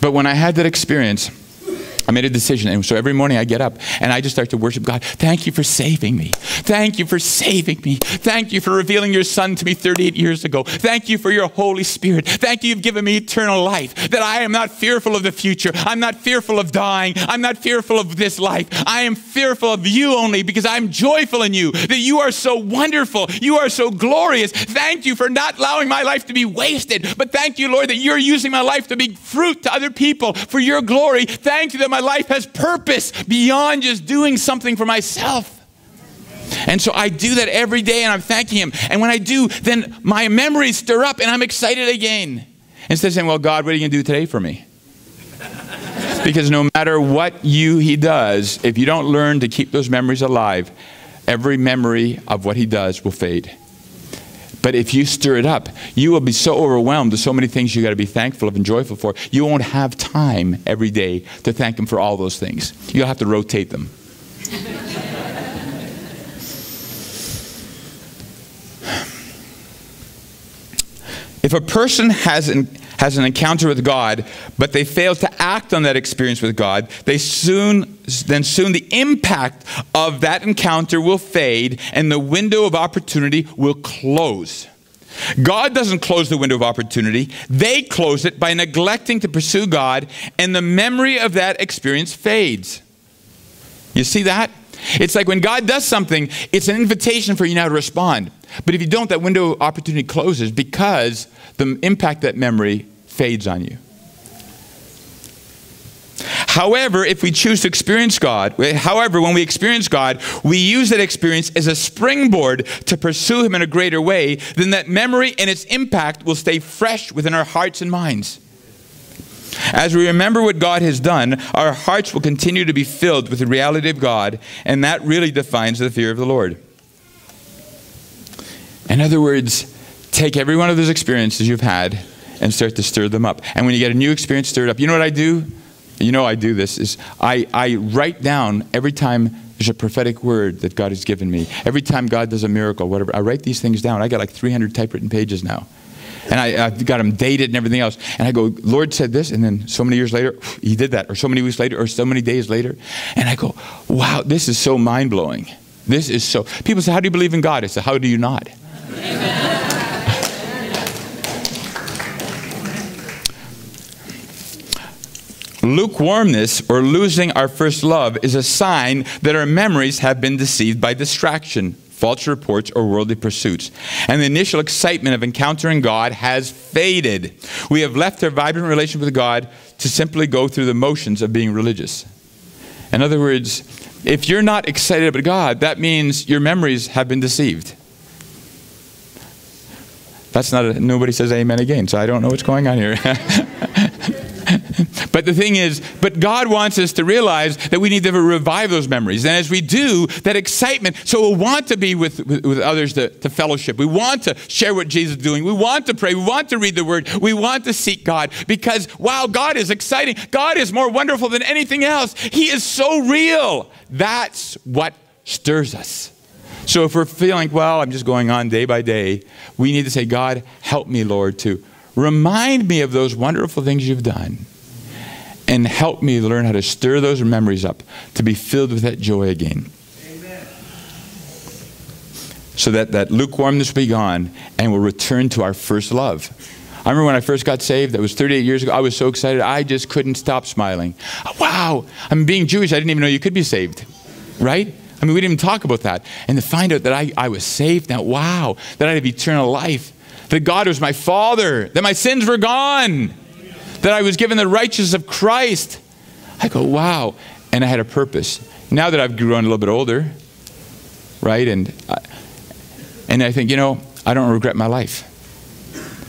But when I had that experience, I made a decision. And so every morning I get up and I just start to worship God. Thank you for saving me. Thank you for saving me. Thank you for revealing your son to me 38 years ago. Thank you for your Holy Spirit. Thank you, you've given me eternal life. That I am not fearful of the future. I'm not fearful of dying. I'm not fearful of this life. I am fearful of you only because I'm joyful in you. That you are so wonderful. You are so glorious. Thank you for not allowing my life to be wasted. But thank you, Lord, that you're using my life to be fruit to other people for your glory. Thank you that my life has purpose beyond just doing something for myself. And so I do that every day and I'm thanking Him. And when I do, then my memories stir up and I'm excited again. Instead of saying, Well, God, what are you going to do today for me? because no matter what you He does, if you don't learn to keep those memories alive, every memory of what He does will fade. But if you stir it up, you will be so overwhelmed with so many things you've got to be thankful of and joyful for. You won't have time every day to thank Him for all those things. You'll have to rotate them. if a person has an, has an encounter with God, but they fail to act on that experience with God, they soon, then soon the impact of that encounter will fade and the window of opportunity will close. God doesn't close the window of opportunity. They close it by neglecting to pursue God, and the memory of that experience fades. You see that? It's like when God does something, it's an invitation for you now to respond. But if you don't, that window of opportunity closes because the impact that memory fades on you. However, if we choose to experience God, however, when we experience God, we use that experience as a springboard to pursue Him in a greater way, then that memory and its impact will stay fresh within our hearts and minds. As we remember what God has done, our hearts will continue to be filled with the reality of God, and that really defines the fear of the Lord. In other words, take every one of those experiences you've had and start to stir them up. And when you get a new experience stirred up, you know what I do? You know I do this is I, I write down every time there's a prophetic word that God has given me. Every time God does a miracle, whatever, I write these things down. I got like 300 typewritten pages now. And I, have got them dated and everything else. And I go, Lord said this, and then so many years later, he did that, or so many weeks later, or so many days later. And I go, wow, this is so mind blowing. This is so. People say, how do you believe in God? I say, how do you not? Lukewarmness or losing our first love is a sign that our memories have been deceived by distraction, false reports, or worldly pursuits. And the initial excitement of encountering God has faded. We have left our vibrant relationship with God to simply go through the motions of being religious. In other words, if you're not excited about God, that means your memories have been deceived. That's not a, nobody says amen again, so I don't know what's going on here. but the thing is, but God wants us to realize that we need to revive those memories. And as we do, that excitement, so we'll want to be with, with, with others to, to fellowship. We want to share what Jesus is doing. We want to pray. We want to read the word. We want to seek God because, wow, God is exciting. God is more wonderful than anything else. He is so real. That's what stirs us. So if we're feeling, well, I'm just going on day by day, we need to say, God, help me, Lord, to remind me of those wonderful things you've done and help me learn how to stir those memories up to be filled with that joy again. Amen. So that that lukewarmness will be gone and we'll return to our first love. I remember when I first got saved, that was 38 years ago, I was so excited, I just couldn't stop smiling. Wow, I'm being Jewish, I didn't even know you could be saved, right? I mean, we didn't even talk about that. And to find out that I, I was saved now, wow, that I have eternal life, that God was my Father, that my sins were gone, that I was given the righteousness of Christ. I go, wow. And I had a purpose. Now that I've grown a little bit older, right? And, I, and I think, you know, I don't regret my life.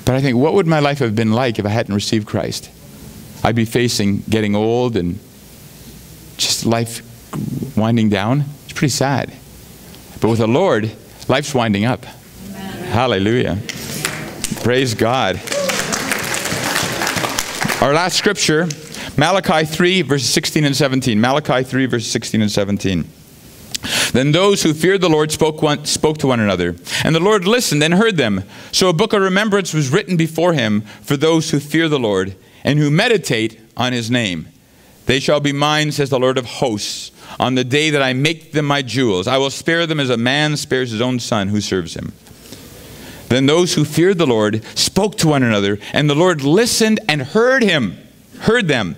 But I think, what would my life have been like if I hadn't received Christ? I'd be facing getting old and just life winding down It's pretty sad. But with the Lord, life's winding up. Amen. Hallelujah. Praise God. Our last scripture, Malachi 3, verses 16 and 17. Malachi 3, verses 16 and 17. Then those who feared the Lord spoke, one, spoke to one another, and the Lord listened and heard them. So a book of remembrance was written before him for those who fear the Lord and who meditate on his name. They shall be mine, says the Lord of hosts on the day that I make them my jewels. I will spare them as a man spares his own son who serves him. Then those who feared the Lord spoke to one another, and the Lord listened and heard him, heard them.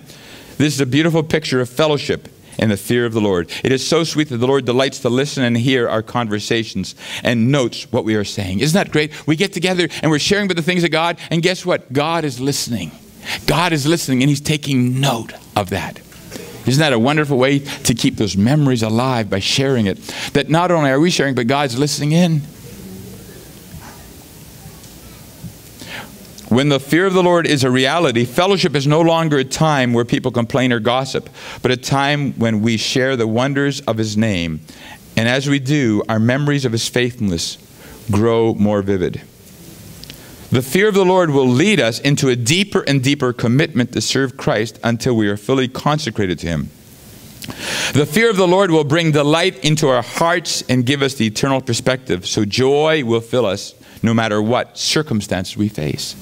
This is a beautiful picture of fellowship and the fear of the Lord. It is so sweet that the Lord delights to listen and hear our conversations and notes what we are saying. Isn't that great? We get together and we're sharing about the things of God, and guess what? God is listening. God is listening, and He's taking note of that. Isn't that a wonderful way to keep those memories alive by sharing it? That not only are we sharing, but God's listening in. When the fear of the Lord is a reality, fellowship is no longer a time where people complain or gossip, but a time when we share the wonders of His name. And as we do, our memories of His faithfulness grow more vivid. The fear of the Lord will lead us into a deeper and deeper commitment to serve Christ until we are fully consecrated to Him. The fear of the Lord will bring delight into our hearts and give us the eternal perspective, so joy will fill us no matter what circumstances we face.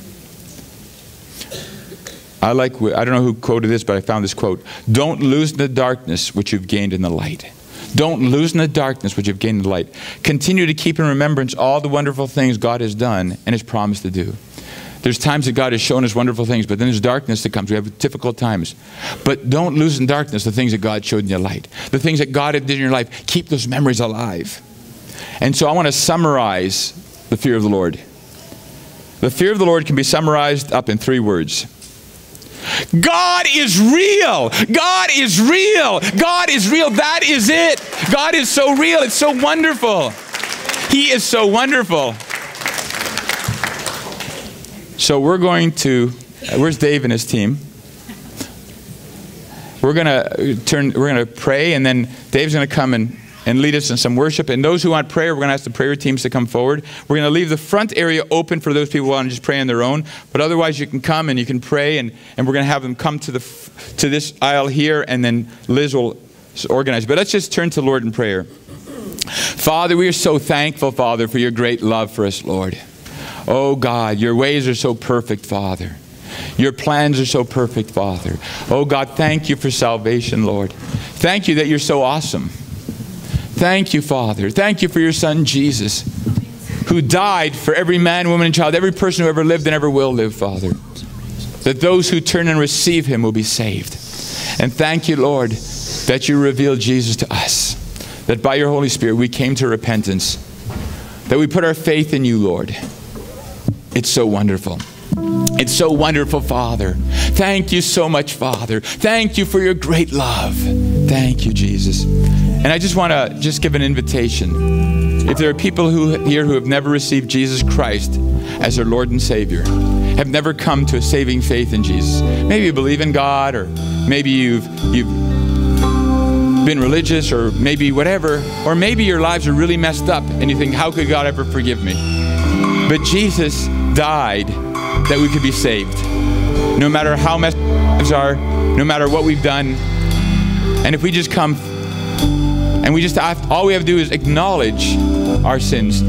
I like, I don't know who quoted this, but I found this quote Don't lose the darkness which you've gained in the light. Don't lose in the darkness which you've gained in the light. Continue to keep in remembrance all the wonderful things God has done and has promised to do. There's times that God has shown us wonderful things, but then there's darkness that comes. We have difficult times. But don't lose in darkness the things that God showed in your light. The things that God did in your life. Keep those memories alive. And so I want to summarize the fear of the Lord. The fear of the Lord can be summarized up in three words God is real. God is real. God is real. That is it. God is so real. It's so wonderful. He is so wonderful. So we're going to, uh, where's Dave and his team? We're going to uh, turn, we're going to pray, and then Dave's going to come and and lead us in some worship. And those who want prayer, we're going to ask the prayer teams to come forward. We're going to leave the front area open for those people who want to just pray on their own. But otherwise, you can come and you can pray, and, and we're going to have them come to, the, to this aisle here, and then Liz will organize. But let's just turn to the Lord in prayer. Father, we are so thankful, Father, for your great love for us, Lord. Oh God, your ways are so perfect, Father. Your plans are so perfect, Father. Oh God, thank you for salvation, Lord. Thank you that you're so awesome. Thank you, Father. Thank you for your Son, Jesus, who died for every man, woman, and child, every person who ever lived and ever will live, Father. That those who turn and receive him will be saved. And thank you, Lord, that you revealed Jesus to us. That by your Holy Spirit we came to repentance. That we put our faith in you, Lord. It's so wonderful. It's so wonderful, Father. Thank you so much, Father. Thank you for your great love. Thank you, Jesus. And I just want to just give an invitation. If there are people who here who have never received Jesus Christ as their Lord and Savior, have never come to a saving faith in Jesus. Maybe you believe in God or maybe you've you've been religious or maybe whatever, or maybe your lives are really messed up and you think, how could God ever forgive me? But Jesus died that we could be saved. No matter how messed lives are, no matter what we've done. And if we just come and we just have, all we have to do is acknowledge our sins,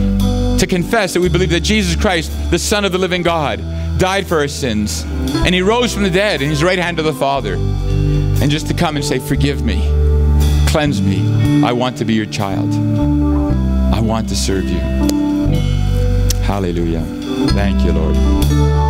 to confess that we believe that Jesus Christ, the Son of the living God, died for our sins, and he rose from the dead in his right hand of the Father. And just to come and say, Forgive me, cleanse me. I want to be your child. I want to serve you. Hallelujah. Thank you, Lord.